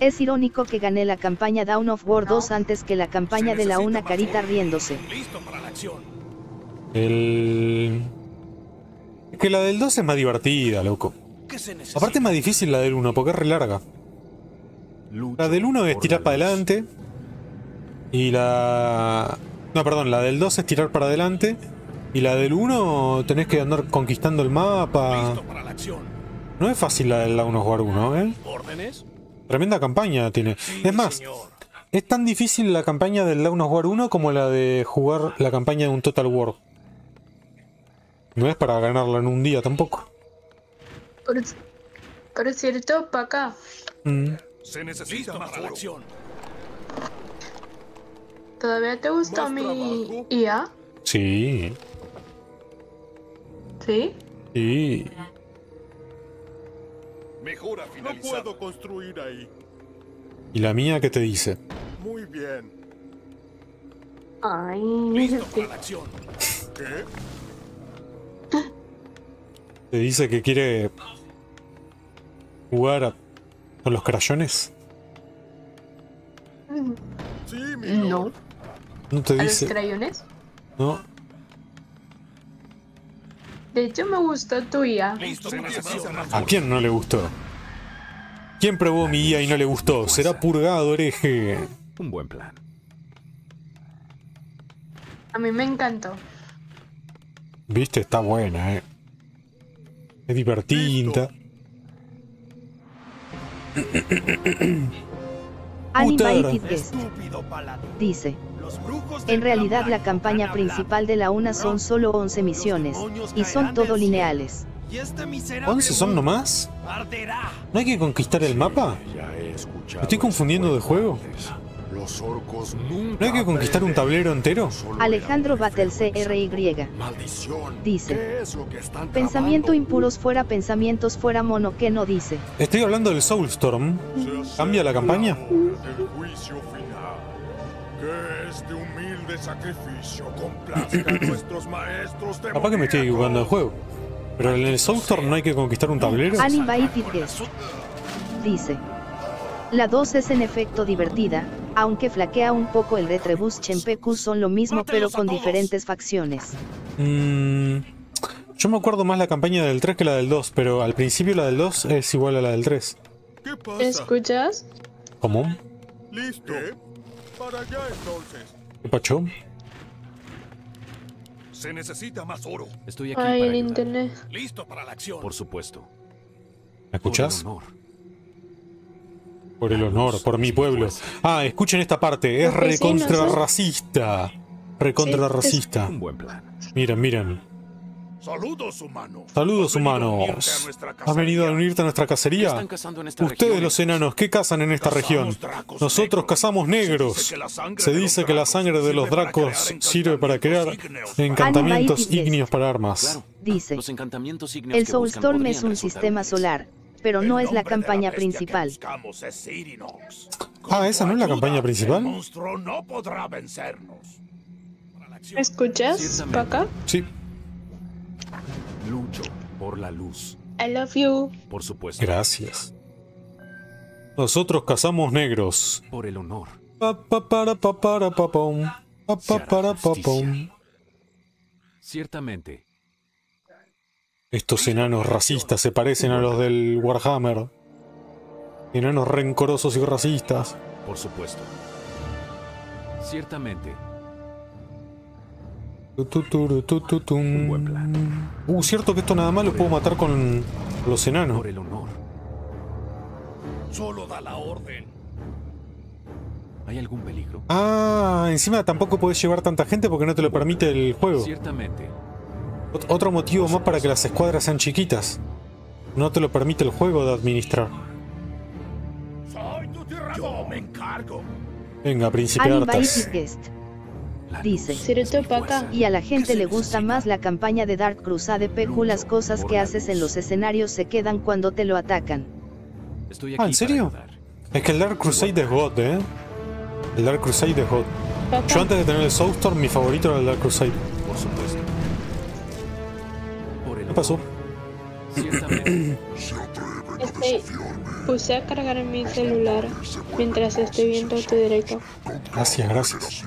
Es irónico que gané la campaña Dawn of War 2 antes que la campaña de la una carita riéndose. Listo para la acción. El... Es que la del 2 es más divertida, loco. ¿Qué se necesita? Aparte es más difícil la del 1 porque es re larga. La del 1 es tirar para adelante. Y la... No, perdón, la del 2 es tirar para adelante. Y la del 1 tenés que andar conquistando el mapa. Listo para la acción. No es fácil la del Dawn of War 1, ¿eh? ¿Órdenes? Tremenda campaña tiene. Es más, Señor. es tan difícil la campaña del Dawn of War 1 como la de jugar la campaña de un Total War. No es para ganarla en un día tampoco. Por, por cierto, Paca, Mm. Se necesita más para acción. ¿todavía te gusta ¿Más mi trabajo? IA? Sí, ¿Sí? sí. Mejora No finalizada. puedo construir ahí. ¿Y la mía qué te dice? Muy bien. Ay, Listo sí. para la acción. ¿Qué? ¿Te dice que quiere jugar a- con los crayones? No. No te ¿A los crayones? No. De hecho, me gustó tu IA. ¿A quién no le gustó? ¿Quién probó mi guía y no le gustó? Será purgado, hereje. Un buen plan. A mí me encantó. Viste, está buena, eh. Es divertida. Uninvited guest. Estúpido paladín. Dice. En realidad la campaña principal de la una son solo 11 misiones, y son todo lineales. Y este miserable ¿11 son nomás? ¿No hay que conquistar el mapa? Ya he escuchado. ¿Me estoy confundiendo de juego? Antes. Los orcos nunca. ¿No hay que conquistar un tablero entero? Alejandro Battle. CRY. Maldición. Dice. ¿Qué es lo que están Pensamiento tramando? impuros fuera pensamientos fuera mono que no dice. Estoy hablando del Soulstorm. ¿Cambia la campaña? del juicio final. Que este humilde sacrificio complazca a nuestros maestros Capaz que me estoy equivocando de juego. Pero en el Soulstorm no hay que conquistar un tablero. Guest. Dice. La 2 es en efecto divertida, aunque flaquea un poco el Retrebus Chempeku son lo mismo pero con diferentes facciones. Mm, yo me acuerdo más la campaña del 3 que la del 2, pero al principio la del 2 es igual a la del 3. ¿Qué pasa? ¿Escuchas? ¿Cómo? Listo. Para allá entonces. ¿Qué pacho? Se necesita más oro. Estoy aquí Ay, para el ayudar. internet. Listo para la acción. Por supuesto. ¿Me escuchás? Por. Por el honor, por mi pueblo. Ah, escuchen esta parte, es Los vecinos, recontra ¿eh? racista. Recontra Sí, es- racista. Un buen plan. Miren, miren. Saludos, humanos. Saludos Has venido a unirte a humanos. nuestra ¿Has venido a cacería. unirte a nuestra ¿Qué cacería? Ustedes los enanos, ¿qué cazan en esta región? Nosotros cazamos negros. Se dice que la sangre de los dracos sirve para crear encantamientos ígneos. para armas. Dice. El Soulstorm es un sistema solar, pero no es la campaña principal. es. Ah, ¿esa no es la campaña principal? El monstruo no podrá vencernos. Para la acción. ¿Escuchas. Paca? Sí, Lucho por la luz. I love you. Por supuesto. gracias. Nosotros cazamos negros. Por el honor. Pa, pa, para, pa, para, pa, pom. Pa, pa, para, pa, pom. Ciertamente. Estos enanos racistas se parecen a los del Warhammer. Enanos rencorosos y racistas. Por supuesto. Ciertamente. Un buen plan. Uh, cierto que esto nada más lo puedo matar con los enanos. Por el honor. Solo da la orden. ¿Hay algún peligro? Ah, encima tampoco podés llevar tanta gente porque no te lo permite el juego. Ciertamente. Ot- Otro motivo más para que las escuadras sean chiquitas. No te lo permite el juego de administrar. Soy tu tierra. Yo me encargo. Venga, príncipe Artas. Dice. fuerza. Y a la gente ¿Qué le gusta más la campaña de Dark Crusade PQ las cosas que haces en los escenarios se quedan cuando te lo atacan. Estoy aquí Ah, ¿en serio? Es que el Dark Crusade es God, eh. El Dark Crusade es God. Yo antes de tener el Soulstorm, mi favorito era el Dark Crusade. Por supuesto. ¿Qué pasó? Este, puse a cargar mi celular mientras estoy viendo tu directo. Gracias, gracias.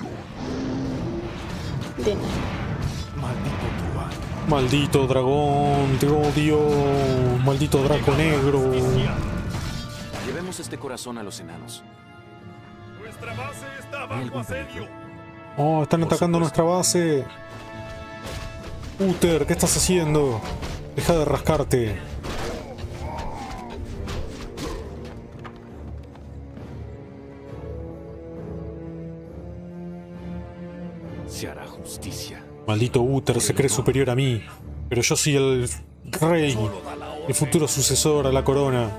De nada. Maldito dragón, te odio. Maldito draco negro. Llevemos este corazón a los enanos. Nuestra base está ¿Hay bajo asedio. Oh, están atacando nuestra base. Uther, ¿qué estás haciendo? Deja de rascarte. Se hará justicia. Maldito Uther se cree superior a mí. Pero yo soy el rey, el futuro sucesor a la corona.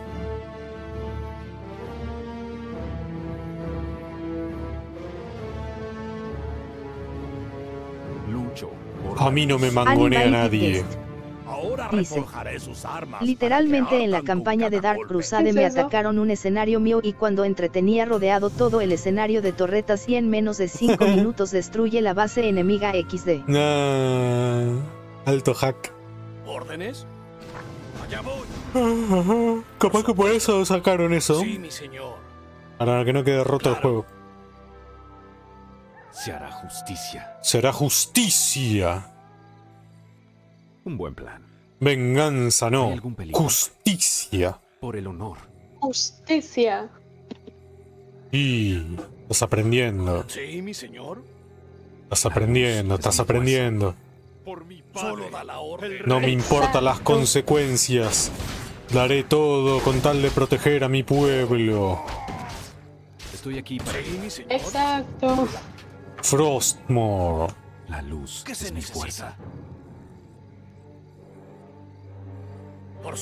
A mí no me mangonea Animal nadie. Dice. Literalmente en la campaña de Dark. Crusade ¿Qué me atacaron un escenario mío y cuando entretenía rodeado todo el escenario de torretas y en menos de 5 minutos destruye la base enemiga XD. Nah, alto hack. ¿Órdenes? Allá voy. Capaz que por eso sacaron eso. Sí, mi señor. Para que no quede roto el juego. Se hará justicia. Será justicia. Un buen plan. Venganza, ¿Hay no. Justicia. Por el honor. Justicia. Y estás aprendiendo. Sí, mi señor. Estás aprendiendo, estás aprendiendo. Por mi padre. Solo da la orden. No me importan las consecuencias. Daré todo con tal de proteger a mi pueblo. Estoy aquí para Sí, mi señor. Exacto. Frostmore. la luz. ¿Qué se es mi necesita? fuerza.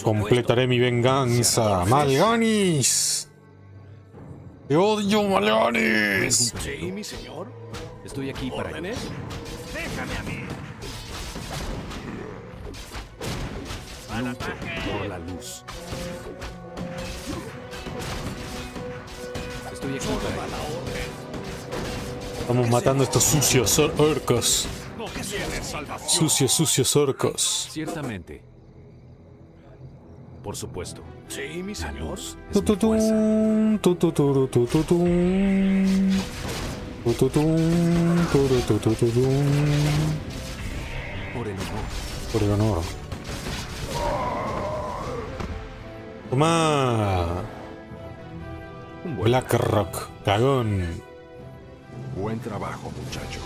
Completaré mi venganza. ¡Malganis! ¡Te odio, Malganis! Sí, mi señor. Estoy aquí para ¿Órdenes? Déjame a mí. por la luz. Estoy aquí para Estamos matando a estos sucios or- orcos. Sucios, sucios orcos. Ciertamente. Por supuesto. Sí, mi señor. es. Por el honor. Por el honor. Toma. Blackrock, cagón. Buen trabajo, muchacho.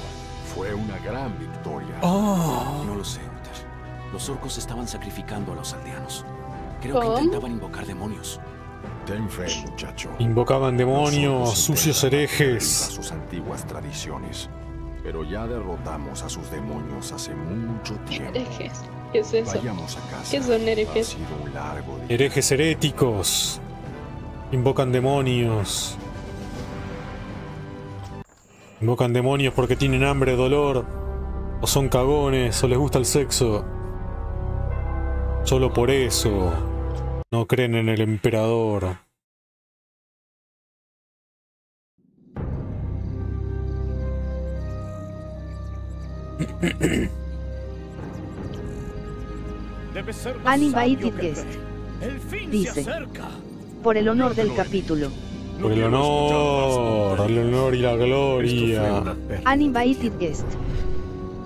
Fue una gran victoria. Oh. No lo sé, Uther. Los orcos estaban sacrificando a los aldeanos. Creo que ¿Cómo? intentaban invocar demonios. Ten fe, muchacho. Invocaban demonios, Nosotros sucios volver A herejes. sus antiguas tradiciones. Pero ya derrotamos a sus demonios hace mucho tiempo. Herejes. ¿Qué es eso? Vayamos a casa. ¿Qué son herejes? Ha sido un largo día. Herejes heréticos. Invocan demonios. Invocan demonios porque tienen hambre, dolor. O son cagones, o les gusta el sexo. Solo por eso. No creen en el emperador. Uninvited guest. rey. El fin Dice. Por el honor del capítulo. Por el honor, el honor y la gloria. Uninvited guest.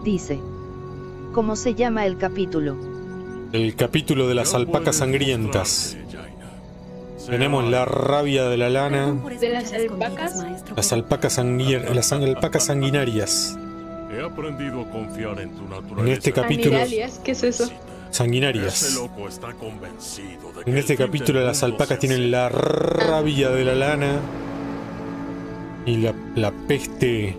Dice. ¿Cómo se llama el capítulo? El capítulo de las alpacas sangrientas. Tenemos la rabia de la lana. ¿De las alpacas? Las alpacas, las alpacas sanguinarias. He aprendido a confiar en tu naturaleza. En este capítulo- ¿qué es eso? Sanguinarias. En este capítulo las alpacas tienen la rabia de la lana. Y la, la peste.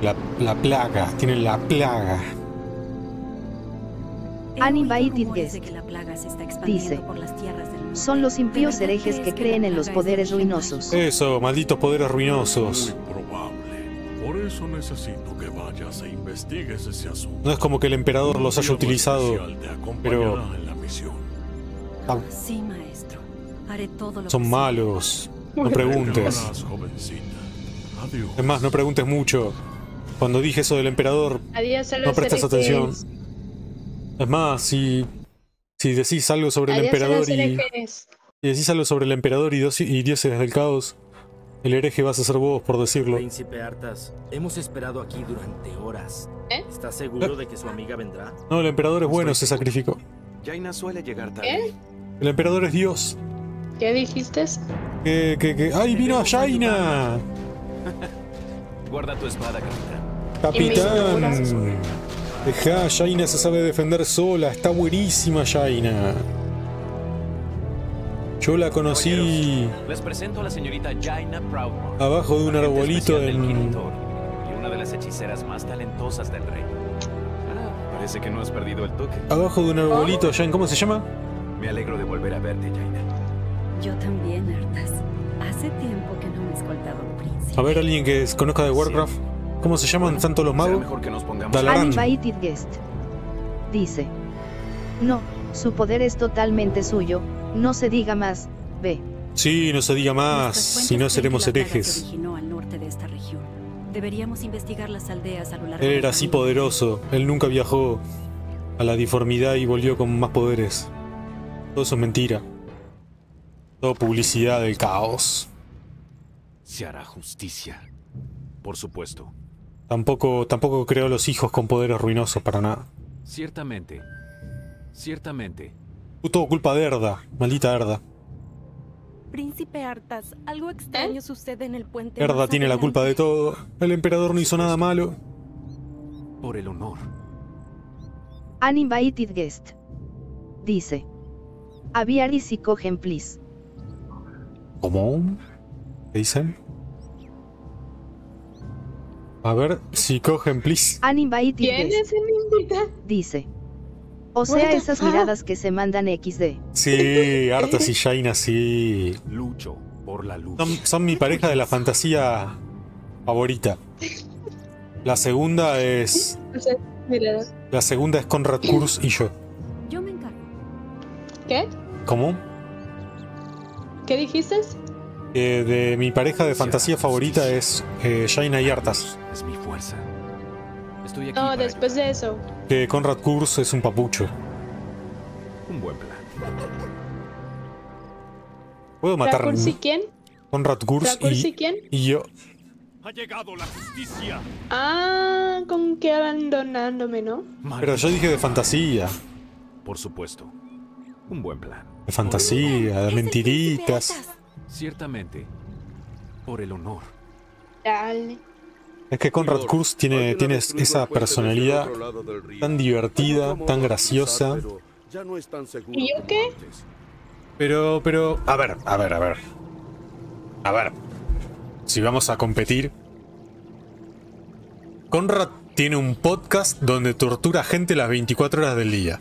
La, la plaga. Tienen la plaga. Uninvited guest. Dice. Son los impíos herejes que creen en los poderes ruinosos. Eso, malditos poderes ruinosos. Muy probable. Por eso necesito que vayas e investigues ese asunto. No es como que el emperador los haya utilizado. pero- en la misión. Sí, maestro. Haré todo lo Son malos. No preguntes. Es más, no preguntes mucho. Cuando dije eso del emperador, Adiós no herejes. atención. Es más, si, si decís algo sobre el Adiós a emperador y, si decís algo sobre el emperador y, dios- y dioses del caos, el hereje vas a ser vos, por decirlo. Príncipe Artas, hemos esperado aquí durante horas. ¿Eh? ¿Estás seguro de que su amiga vendrá? No, el emperador es bueno, se sacrificó. Jaina suele llegar tarde. ¿Qué? El emperador es Dios. ¿Qué dijiste? Que, que, que... ¡Ay, vino Jaina! Guarda tu espada, capitán. Capitán. Deja, Jaina se sabe defender sola. Está buenísima Jaina. Yo la conocí Les presento a la señorita Jaina Proudmore. abajo de un arbolito en... Quintor Y una de las hechiceras más talentosas del reino. Ah, parece que no has perdido el toque. Abajo de un arbolito allá en... ¿Cómo se llama? Me alegro de volver a verte, Jaina. Yo también, Artas. Hace tiempo que no me he escoltado un príncipe. A ver, alguien que conozca de Warcraft. ¿Cómo se llaman tanto los magos? Mejor que nos pongamos Dalaran. Uninvited guest. Dice. No, su poder es totalmente suyo, no se diga más, ve. Sí, no se diga más, si no seremos herejes. originó al norte de esta región. Deberíamos investigar las aldeas a lo largo Él era así poderoso. Él nunca viajó a la diformidad y volvió con más poderes. Todo eso es mentira. Todo publicidad del caos. Se hará justicia. Por supuesto. Tampoco, tampoco creó los hijos con poderes ruinosos para nada. Ciertamente. Ciertamente. Todo culpa de Erda, maldita Erda. Príncipe Artas, algo extraño sucede en el puente. Erda tiene la culpa de todo. El emperador no hizo nada malo. Por el honor. Uninvited guest. Dice. Aviary si cogen please. ¿Cómo? ¿Qué dicen? A ver, si cogen, please. Uninvited ¿Quién guest. es el invitado? Dice. O sea, esas fuck? miradas que se mandan XD. Sí, Artas y Jaina, sí. Lucho por la luz. Son, son mi pareja de la fantasía favorita. La segunda es. La segunda es Conrad Kurz y yo. Yo me encargo. ¿Qué? ¿Cómo? ¿Qué dijiste? Eh, de mi pareja de fantasía favorita es eh, Jaina y Artas. Es mi fuerza. Estoy aquí No, para después de eso. Que Conrad Kurz es un papucho. Un buen plan. Puedo matar ¿Rakursi quién? Conrad Kurz ¿Rakursi y, quién? y yo. Ha llegado la justicia. Ah, con que abandonándome, ¿no? Pero yo dije de fantasía. Por supuesto. Un buen plan. De fantasía, de mentiritas. Ciertamente. Por el honor. Dale. Es que Conrad Kurz tiene, tiene esa personalidad tan divertida, tan graciosa. ¿Y yo qué? Pero, pero. A ver, a ver, a ver. A ver. Si vamos a competir. Conrad tiene un podcast donde tortura gente las 24 horas del día.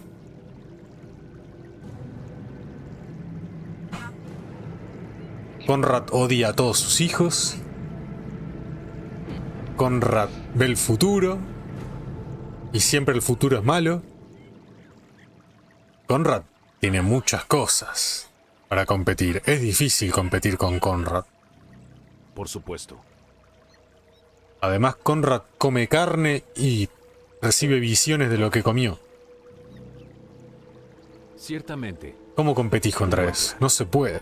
Conrad odia a todos sus hijos. Conrad ve el futuro. Y siempre el futuro es malo. Conrad tiene muchas cosas para competir. Es difícil competir con Conrad. Por supuesto. Además, Conrad come carne y recibe visiones de lo que comió. Ciertamente. ¿Cómo competís contra eso? No se puede.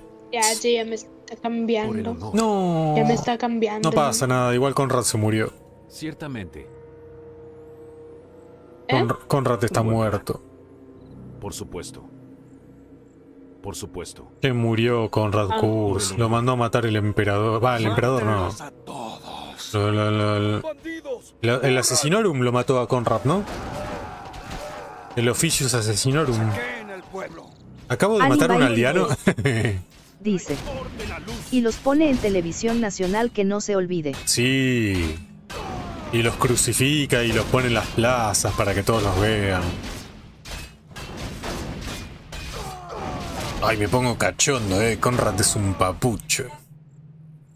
Está cambiando. No. Ya me está cambiando. No pasa nada, igual Conrad se murió. Ciertamente. Conr- Conrad está muerto. Por supuesto. Por supuesto. Que murió Conrad Ah. Kurz. Lo mandó a matar el emperador. Va, el emperador no. Lo- lo- lo- lo- lo- el asesinorum lo mató a Conrad, ¿no? El Officius Assassinorum. Acabo de matar a un aldeano. Dice. Y los pone en televisión nacional que no se olvide. sí. Y los crucifica y los pone en las plazas para que todos los vean. Ay, me pongo cachondo, eh. Conrad es un papucho.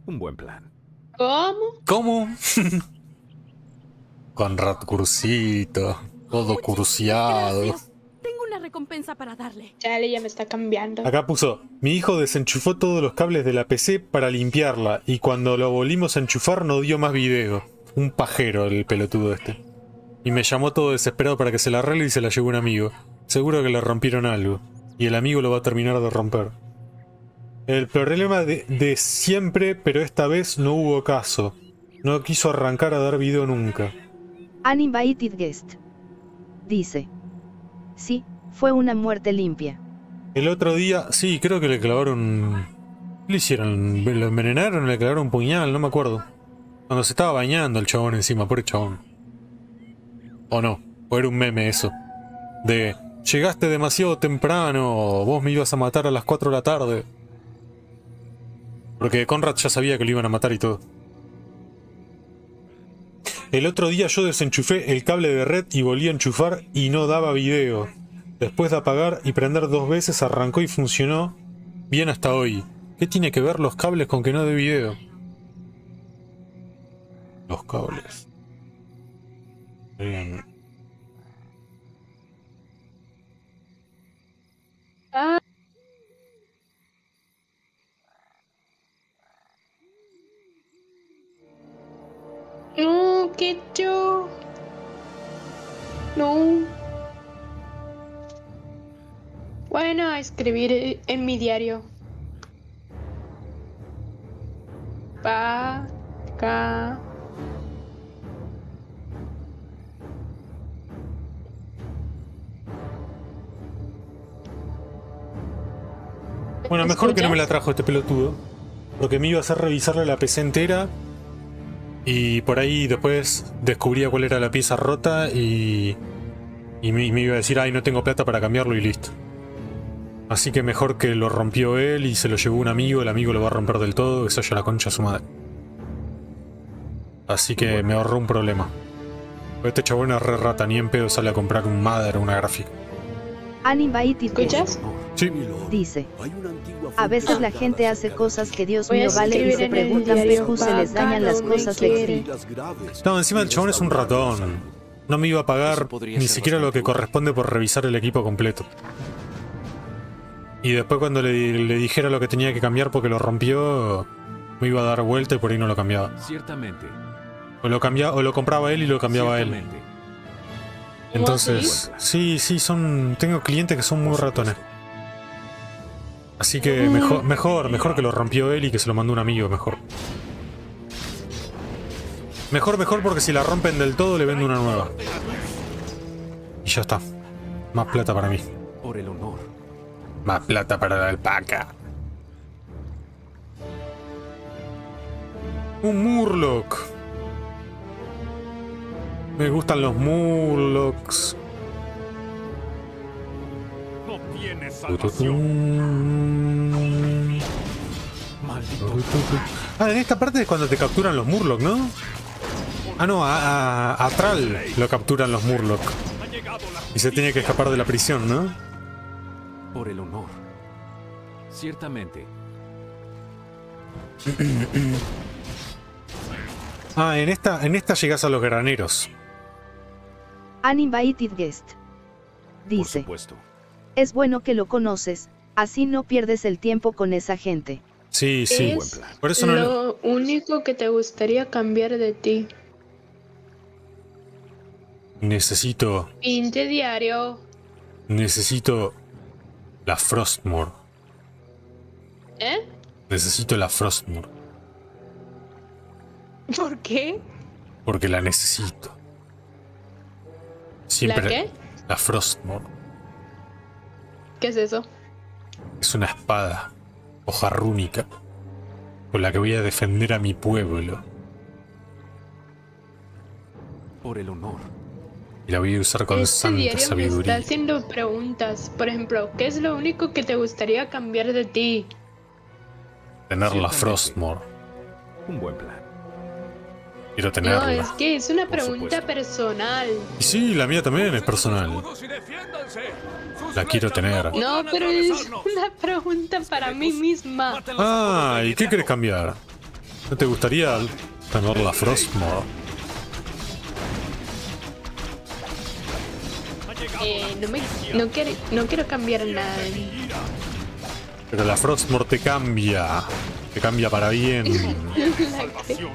Un buen plan. ¿Cómo? ¿Cómo? Conrad Cursito. Todo cursiado. Una recompensa para darle. Chale, ya me está cambiando. Acá puso, mi hijo desenchufó todos los cables de la PC para limpiarla y cuando lo volvimos a enchufar no dio más video. Un pajero el pelotudo este. Y me llamó todo desesperado para que se la arregle y se la llevó un amigo. Seguro que le rompieron algo. Y el amigo lo va a terminar de romper. El problema de, de siempre, pero esta vez no hubo caso. No quiso arrancar a dar video nunca. Uninvited guest. Dice. Sí, fue una muerte limpia. El otro día, sí, creo que le clavaron. ¿Qué le hicieron? ¿Lo envenenaron? ¿Le clavaron un puñal? No me acuerdo. Cuando se estaba bañando el chabón encima, pobre chabón. ¿O no? ¿O era un meme eso? De. Llegaste demasiado temprano, vos me ibas a matar a las 4 de la tarde. Porque Conrad ya sabía que lo iban a matar y todo. El otro día yo desenchufé el cable de red y volví a enchufar y no daba video. Después de apagar y prender dos veces arrancó y funcionó bien hasta hoy. ¿Qué tiene que ver los cables con que no dé video? Los cables. Bien. Ah. No, que yo. No. Bueno, a escribir en mi diario. Pa, ca. Bueno, mejor que no me la trajo este pelotudo. Porque me iba a hacer revisarle la PC entera. Y por ahí después descubría cuál era la pieza rota y. Y me, me iba a decir, ay, no tengo plata para cambiarlo y listo. Así que mejor que lo rompió él y se lo llevó un amigo, el amigo lo va a romper del todo, que se haya la concha a su madre. Así que me ahorró un problema. Este chabón es re rata, ni en pedo sale a comprar un o una gráfica. ¿Escuchas? Sí. Dice. A veces la gente hace cosas que Dios mío vale y se preguntan Peju se les dañan las cosas. Lexi. No, encima el chabón es un ratón. No me iba a pagar ni siquiera lo que corresponde por revisar el equipo completo. Y después cuando le, le dijera lo que tenía que cambiar porque lo rompió, me iba a dar vuelta y por ahí no lo cambiaba. Ciertamente. O lo, cambiaba, o lo compraba él y lo cambiaba él. Entonces, sí, sí, son. Tengo clientes que son muy ratones. Así que Mm. mejor, mejor, mejor que lo rompió él y que se lo mandó un amigo, mejor. Mejor, mejor porque si la rompen del todo le vendo una nueva. Y ya está. Más plata para mí. Por el honor. Más plata para la alpaca. Un Murloc. Me gustan los Murlocs. No tienes salvación. Maldito. Ah, en esta parte es cuando te capturan los Murloc, ¿no? Ah, no, a, a, a Tral lo capturan los Murloc. Ha llegado la Y se tiene que escapar de la prisión, ¿no? Por el honor. Ciertamente. Ah, en esta, en esta llegas a los graneros. Uninvited guest. Por Dice. supuesto. Es bueno que lo conoces, así no pierdes el tiempo con esa gente. Sí, sí. Es Por eso no. lo único que te gustaría cambiar de ti. Necesito. Pinte diario. Necesito. La Frostmourne. ¿Eh? Necesito la Frostmourne. ¿Por qué? Porque la necesito. Siempre. ¿La qué? La Frostmourne. ¿Qué es eso? Es una espada. Hoja rúnica. Con la que voy a defender a mi pueblo. Por el honor. Y la voy a usar con Este santa diario me está sabiduría. haciendo preguntas. Por ejemplo, ¿qué es lo único que te gustaría cambiar de ti? Tener la. Frostmourne. Un buen plan. Quiero No, tenerla. es que es una pregunta personal. Y sí, la mía también es personal. La quiero tener. no No, pero es una pregunta para mí misma. Ah, ¿y qué querés cambiar? ¿No te gustaría tener la Frostmourne? Eh, no, me, no, quiero, no quiero cambiar nada. Pero la Frostmourne te cambia. Te cambia para bien. Salvación.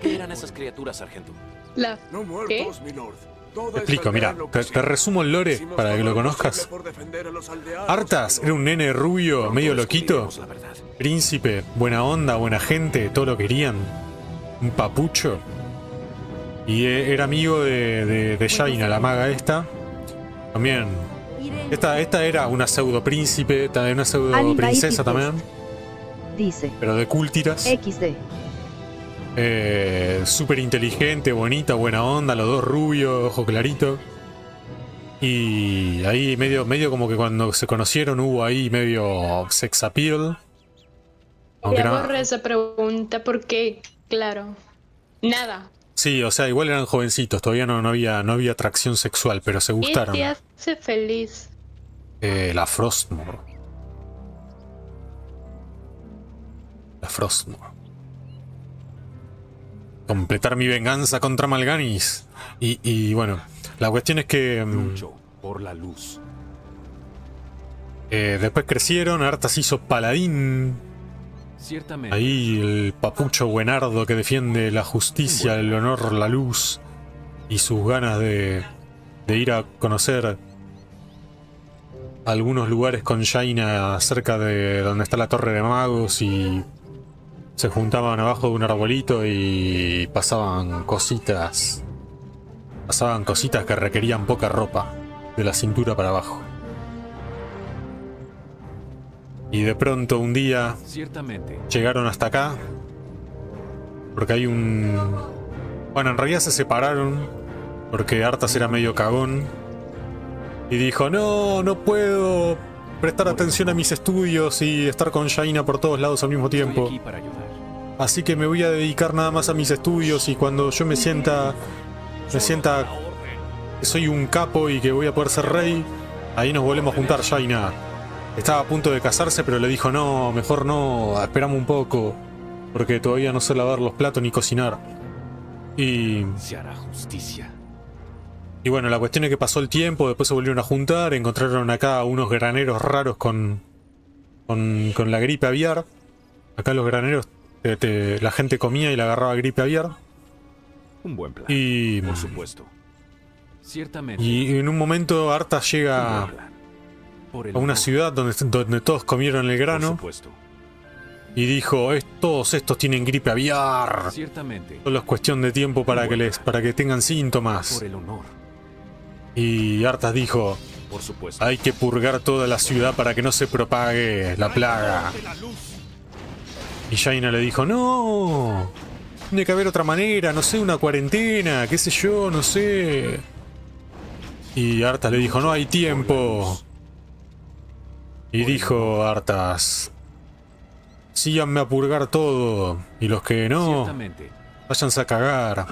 ¿Qué eran esas criaturas, sargento? La, No. Te explico, mira, te, te resumo el lore para que lo conozcas. Artas era un nene rubio, medio loquito, príncipe, buena onda, buena gente, todo lo querían. Un papucho. Y e- era amigo de, de, de Jaina, la maga esta. También. Esta, esta era una pseudo príncipe, una pseudo princesa también, Dice. pero de Cultiras. XD. Eh, Súper inteligente, bonita, buena onda, los dos rubios, ojo clarito. Y ahí medio, medio como que cuando se conocieron hubo ahí medio sex appeal. Aunque no- esa pregunta porque, claro, nada. Sí, o sea, igual eran jovencitos, todavía no, no había, no había atracción sexual, pero se ¿Qué gustaron. te hace feliz? Eh, la Frostmore. La Frostmore. Completar mi venganza contra Malganis. Y, y bueno, la cuestión es que mm, Lucho por la luz. eh, después crecieron, Artas hizo paladín. Ciertamente. Ahí el papucho buenardo que defiende la justicia, el honor, la luz y sus ganas de, de ir a conocer algunos lugares con Jaina cerca de donde está la torre de magos y se juntaban abajo de un arbolito y pasaban cositas. Pasaban cositas que requerían poca ropa, de la cintura para abajo. Y de pronto un día Ciertamente. llegaron hasta acá. Porque hay un... Bueno, en realidad se separaron. Porque Artas era medio cagón. Y dijo, no, no puedo prestar atención a mis estudios y estar con Jaina por todos lados al mismo tiempo. Así que me voy a dedicar nada más a mis estudios y cuando yo me sienta... Me sienta que soy un capo y que voy a poder ser rey, ahí nos volvemos a juntar Jaina. Estaba a punto de casarse, pero le dijo, no, mejor no, esperamos un poco, porque todavía no sé lavar los platos ni cocinar. Y, Se hará justicia. y bueno, la cuestión es que pasó el tiempo, después se volvieron a juntar, encontraron acá unos graneros raros con, con, con la gripe aviar. Acá los graneros, te- te- la gente comía y le agarraba gripe aviar. Un buen plan. Y, Por supuesto. Ciertamente. y en un momento Artas un llega. Por el a una ciudad donde, donde todos comieron el grano y dijo, "Es- todos estos tienen gripe aviar. Ciertamente. Solo es cuestión de tiempo para que les para que tengan síntomas. Por el honor. Y Artas dijo, Por supuesto. hay que purgar toda la ciudad para que no se propague la plaga. Y Jaina le dijo, no, tiene que haber otra manera, no sé, una cuarentena, qué sé yo, no sé. Y Artas le dijo, no hay tiempo. Y dijo Artas, síganme a purgar todo. Y los que no, váyanse a cagar.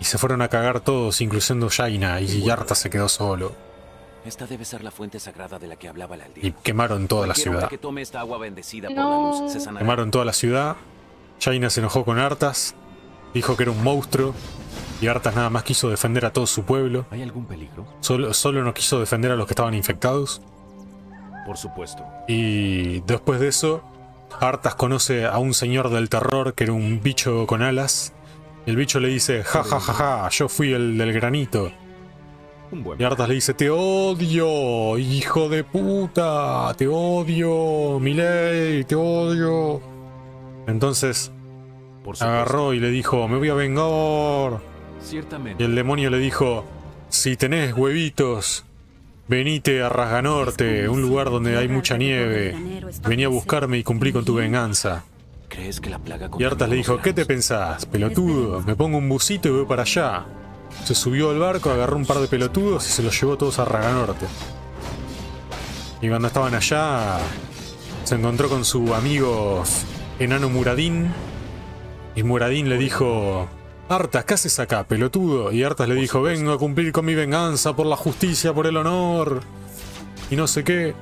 Y se fueron a cagar todos, incluyendo Jaina, y Artas se quedó solo. Esta debe ser la fuente sagrada de la que hablaba la Y aldea. quemaron toda la ciudad. que tome esta agua bendecida por No. la luz se sanará. Quemaron toda la ciudad. Jaina se enojó con Artas. Dijo que era un monstruo. Y Artas nada más quiso defender a todo su pueblo. ¿Hay algún peligro? Solo, solo no quiso defender a los que estaban infectados. Por supuesto. Y después de eso, Artas conoce a un señor del terror que era un bicho con alas. El bicho le dice, ja ja ja ja, yo fui el del granito. Y Artas le dice, te odio, hijo de puta, te odio, Miley, te odio. Entonces Por agarró y le dijo, me voy a vengar. Ciertamente. Y el demonio le dijo, si tenés huevitos, venite a Rasganorte, un lugar donde hay mucha nieve. Vení a buscarme y cumplí con tu venganza. ¿Crees que la plaga Y Artas le dijo, ¿qué te pensás, pelotudo? Me pongo un busito y voy para allá. Se subió al barco, agarró un par de pelotudos y se los llevó todos a Raganorte. Y cuando estaban allá, se encontró con su amigo enano Muradín. Y Muradín le dijo, Artas, ¿qué haces acá, pelotudo? Y Artas le dijo, vengo a cumplir con mi venganza por la justicia, por el honor. Y no sé qué.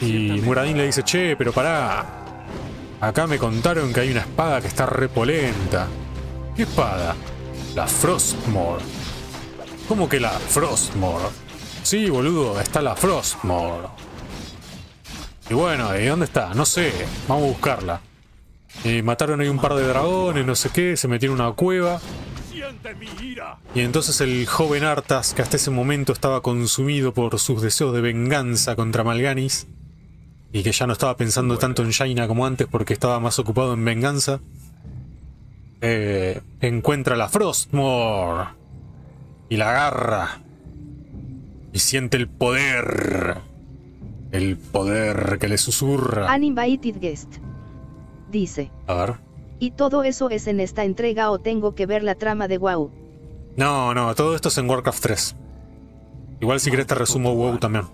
Y Muradín le dice, che, pero pará. Acá me contaron que hay una espada que está repolenta. ¿Qué espada? La Frostmore. ¿Cómo que la Frostmore? Sí, boludo, está la Frostmore. Y bueno, ¿y dónde está? No sé, vamos a buscarla. Mataron ahí un par de dragones, no sé qué, se metieron en una cueva. Y entonces el joven Artas, que hasta ese momento estaba consumido por sus deseos de venganza contra Malganis, y que ya no estaba pensando tanto en Jaina como antes porque estaba más ocupado en venganza, eh, encuentra la Frostmore y la agarra y siente el poder. El poder que le susurra. Uninvited guest. Dice. A ver. ¿Y todo eso es en esta entrega o tengo que ver la trama de WoW? No, no, todo esto es en Warcraft 3. Igual si querés te resumo WoW también.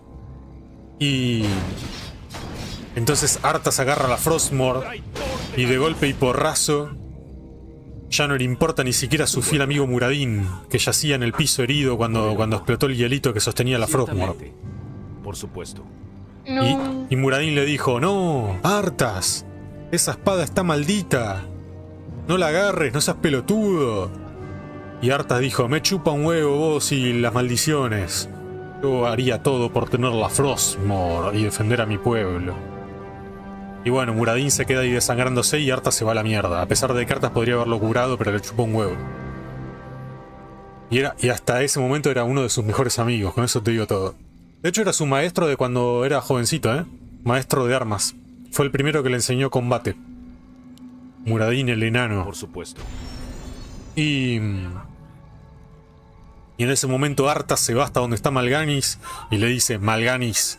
Y... Entonces Arthas agarra la Frostmore y de golpe y porrazo ya no le importa ni siquiera a su fiel amigo Muradin, que yacía en el piso herido cuando, cuando explotó el hielito que sostenía la Frostmore. Por supuesto. No. Y, y Muradin le dijo, no, Artas, esa espada está maldita. No la agarres, no seas pelotudo. Y Artas dijo, me chupa un huevo vos y las maldiciones. Yo haría todo por tener la Frostmore y defender a mi pueblo. Y bueno, Muradin se queda ahí desangrándose y Artas se va a la mierda. A pesar de que Artas podría haberlo curado, pero le chupó un huevo. Y, era, y hasta ese momento era uno de sus mejores amigos, con eso te digo todo. De hecho era su maestro de cuando era jovencito, ¿eh? Maestro de armas. Fue el primero que le enseñó combate. Muradin el enano. Por supuesto. Y... Y en ese momento Artas se va hasta donde está Malganis y le dice, Malganis,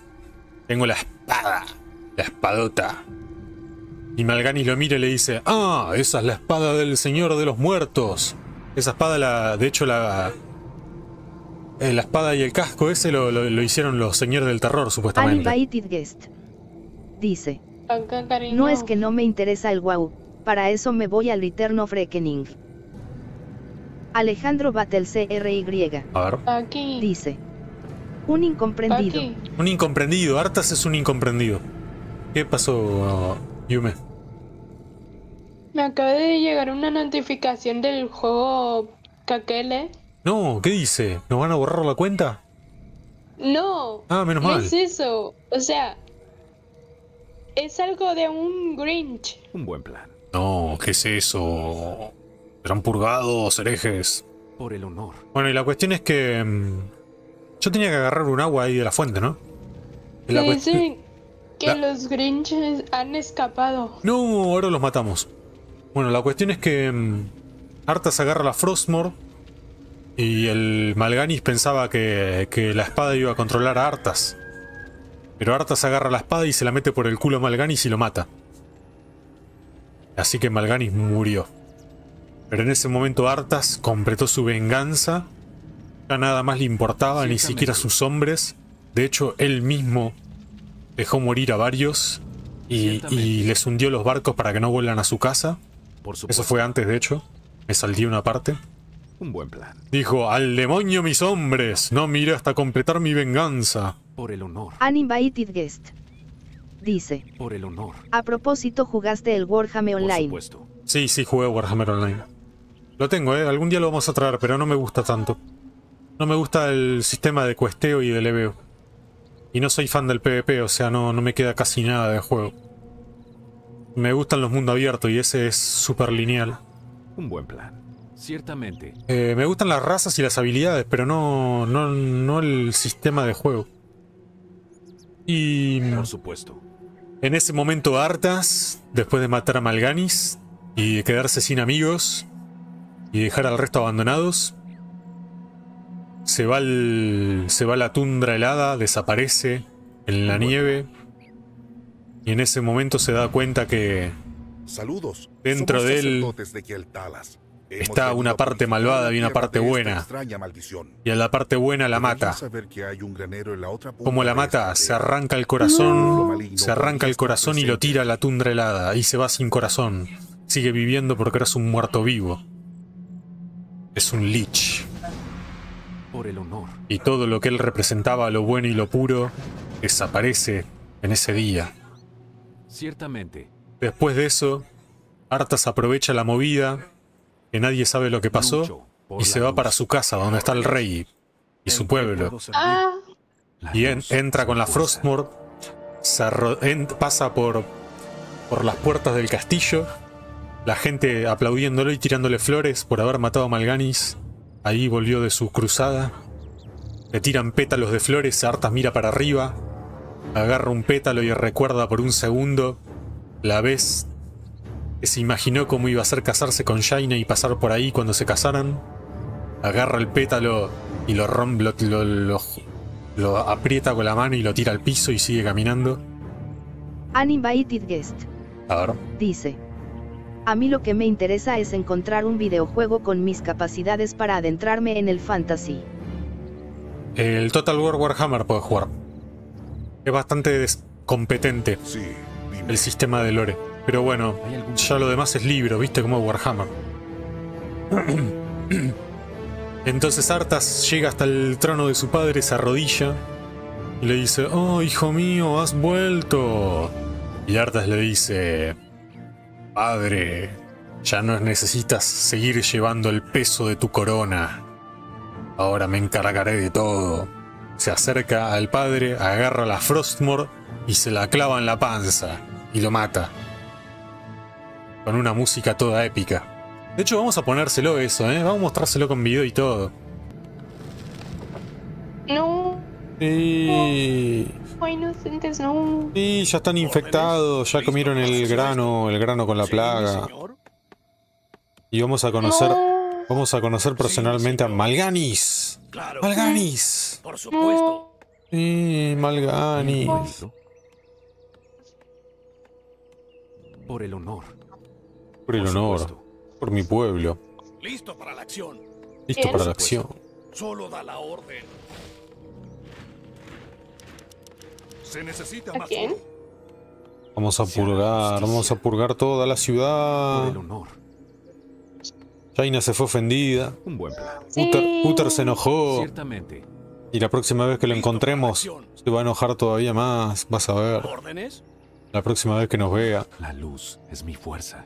tengo la espada, la espadota. Y Malganis lo mira y le dice, ah, esa es la espada del Señor de los Muertos. Esa espada, la, de hecho, la, eh, la espada y el casco ese lo, lo- lo hicieron los señores del terror, supuestamente. Guest. Dice. Acá, cariño. No es que no me interesa el WoW, para eso me voy al Return of Reckoning. Alejandro Battle CRY. A ver. Aquí. Dice. Un incomprendido. Aquí. Un incomprendido, Artas es un incomprendido. ¿Qué pasó, Yume? Me acaba de llegar una notificación del juego Kakele. No, ¿qué dice? ¿Nos van a borrar la cuenta? No. Ah, menos no mal. es eso. O sea, es algo de un Grinch. Un buen plan. No, ¿qué es eso? Serán purgados, herejes. Por el honor. Bueno, y la cuestión es que... mm, yo tenía que agarrar un agua ahí de la fuente, ¿no? Y la Se cuestión- dice que La- los Grinches han escapado. No, ahora los matamos. Bueno, la cuestión es que mm, Arthas agarra la Frostmore y el Malganis pensaba que, que la espada iba a controlar a Arthas. Pero Arthas agarra la espada y se la mete por el culo a Malganis y lo mata. Así que Malganis murió. Pero en ese momento Arthas completó su venganza. Ya nada más le importaba, ni siquiera sus hombres. De hecho, él mismo dejó morir a varios y, y les hundió los barcos para que no vuelvan a su casa. Por Eso fue antes, de hecho. Me salté una parte. Un buen plan. Dijo, al demonio mis hombres, no miré hasta completar mi venganza. Por el honor. Uninvited guest. Dice. Por el honor. A propósito, ¿jugaste el Warhammer Por Online? supuesto. Sí, sí, jugué Warhammer Online. Lo tengo, ¿eh? Algún día lo vamos a traer, pero no me gusta tanto. No me gusta el sistema de cuesteo y de leveo. Y no soy fan del PvP, o sea, no, no me queda casi nada de juego. Me gustan los mundos abiertos y ese es súper lineal. Un buen plan. Ciertamente. Eh, me gustan las razas y las habilidades, pero no, no, no el sistema de juego. Y Por supuesto. en ese momento Artas, después de matar a Malganis y de quedarse sin amigos y dejar al resto abandonados, se va, al- se va a la tundra helada, desaparece en la nieve y en ese momento se da cuenta que Saludos. Dentro Somos de él de está una parte malvada y una parte buena. y a la parte buena la mata. Como la mata, se arranca el corazón, se arranca el corazón y lo tira a la tundra helada y se va sin corazón. Sigue viviendo porque eres un muerto vivo. Es un lich. Por el honor. Y todo lo que él representaba, lo bueno y lo puro, desaparece en ese día. Ciertamente. Después de eso, Arthas aprovecha la movida, que nadie sabe lo que pasó, y se va para su casa, donde está el rey y su ¿En qué pueblo. Ah, Y en- entra con la. Frostmore, se en- pasa por, por las puertas del castillo La gente aplaudiéndolo y tirándole flores por haber matado a Malganis. Ahí volvió de su cruzada. Le tiran pétalos de flores, Artas mira para arriba. Agarra un pétalo y recuerda por un segundo la vez que se imaginó cómo iba a ser casarse con Jaina y pasar por ahí cuando se casaran. Agarra el pétalo y lo, rompe, lo, lo, lo, lo aprieta con la mano y lo tira al piso y sigue caminando. Uninvited guest. A ver. Dice. A mí lo que me interesa es encontrar un videojuego con mis capacidades para adentrarme en el fantasy. El Total War Warhammer puede jugar. Es bastante competente el sistema de lore. Pero bueno, ya lo demás es libro, viste como Warhammer. Entonces Artas llega hasta el trono de su padre, se arrodilla y le dice, oh hijo mío, has vuelto. Y Artas le dice, padre, ya no necesitas seguir llevando el peso de tu corona. Ahora me encargaré de todo. Se acerca al padre, agarra la Frostmore y se la clava en la panza y lo mata. Con una música toda épica. De hecho, vamos a ponérselo eso, ¿eh? Vamos a mostrárselo con video y todo. No. Sí. No, inocentes, no. Sí, ya están infectados, ya comieron el grano, el grano con la plaga. Y vamos a conocer, No. vamos a conocer personalmente a Malganis. Malganis. Por supuesto. Sí, Malganis. Por el honor. Por el Por honor, por mi pueblo. Listo para la acción. Listo para la acción. Solo da la orden. Se necesita ¿A más quién? Vamos a purgar, vamos a purgar toda la Por ciudad. el honor. Jaina se fue ofendida. Un buen plan. Uther, se enojó. Ciertamente. Y la próxima vez que lo encontremos, se va a enojar todavía más. Vas a ver. ¿Órdenes? La próxima vez que nos vea. La luz es mi fuerza.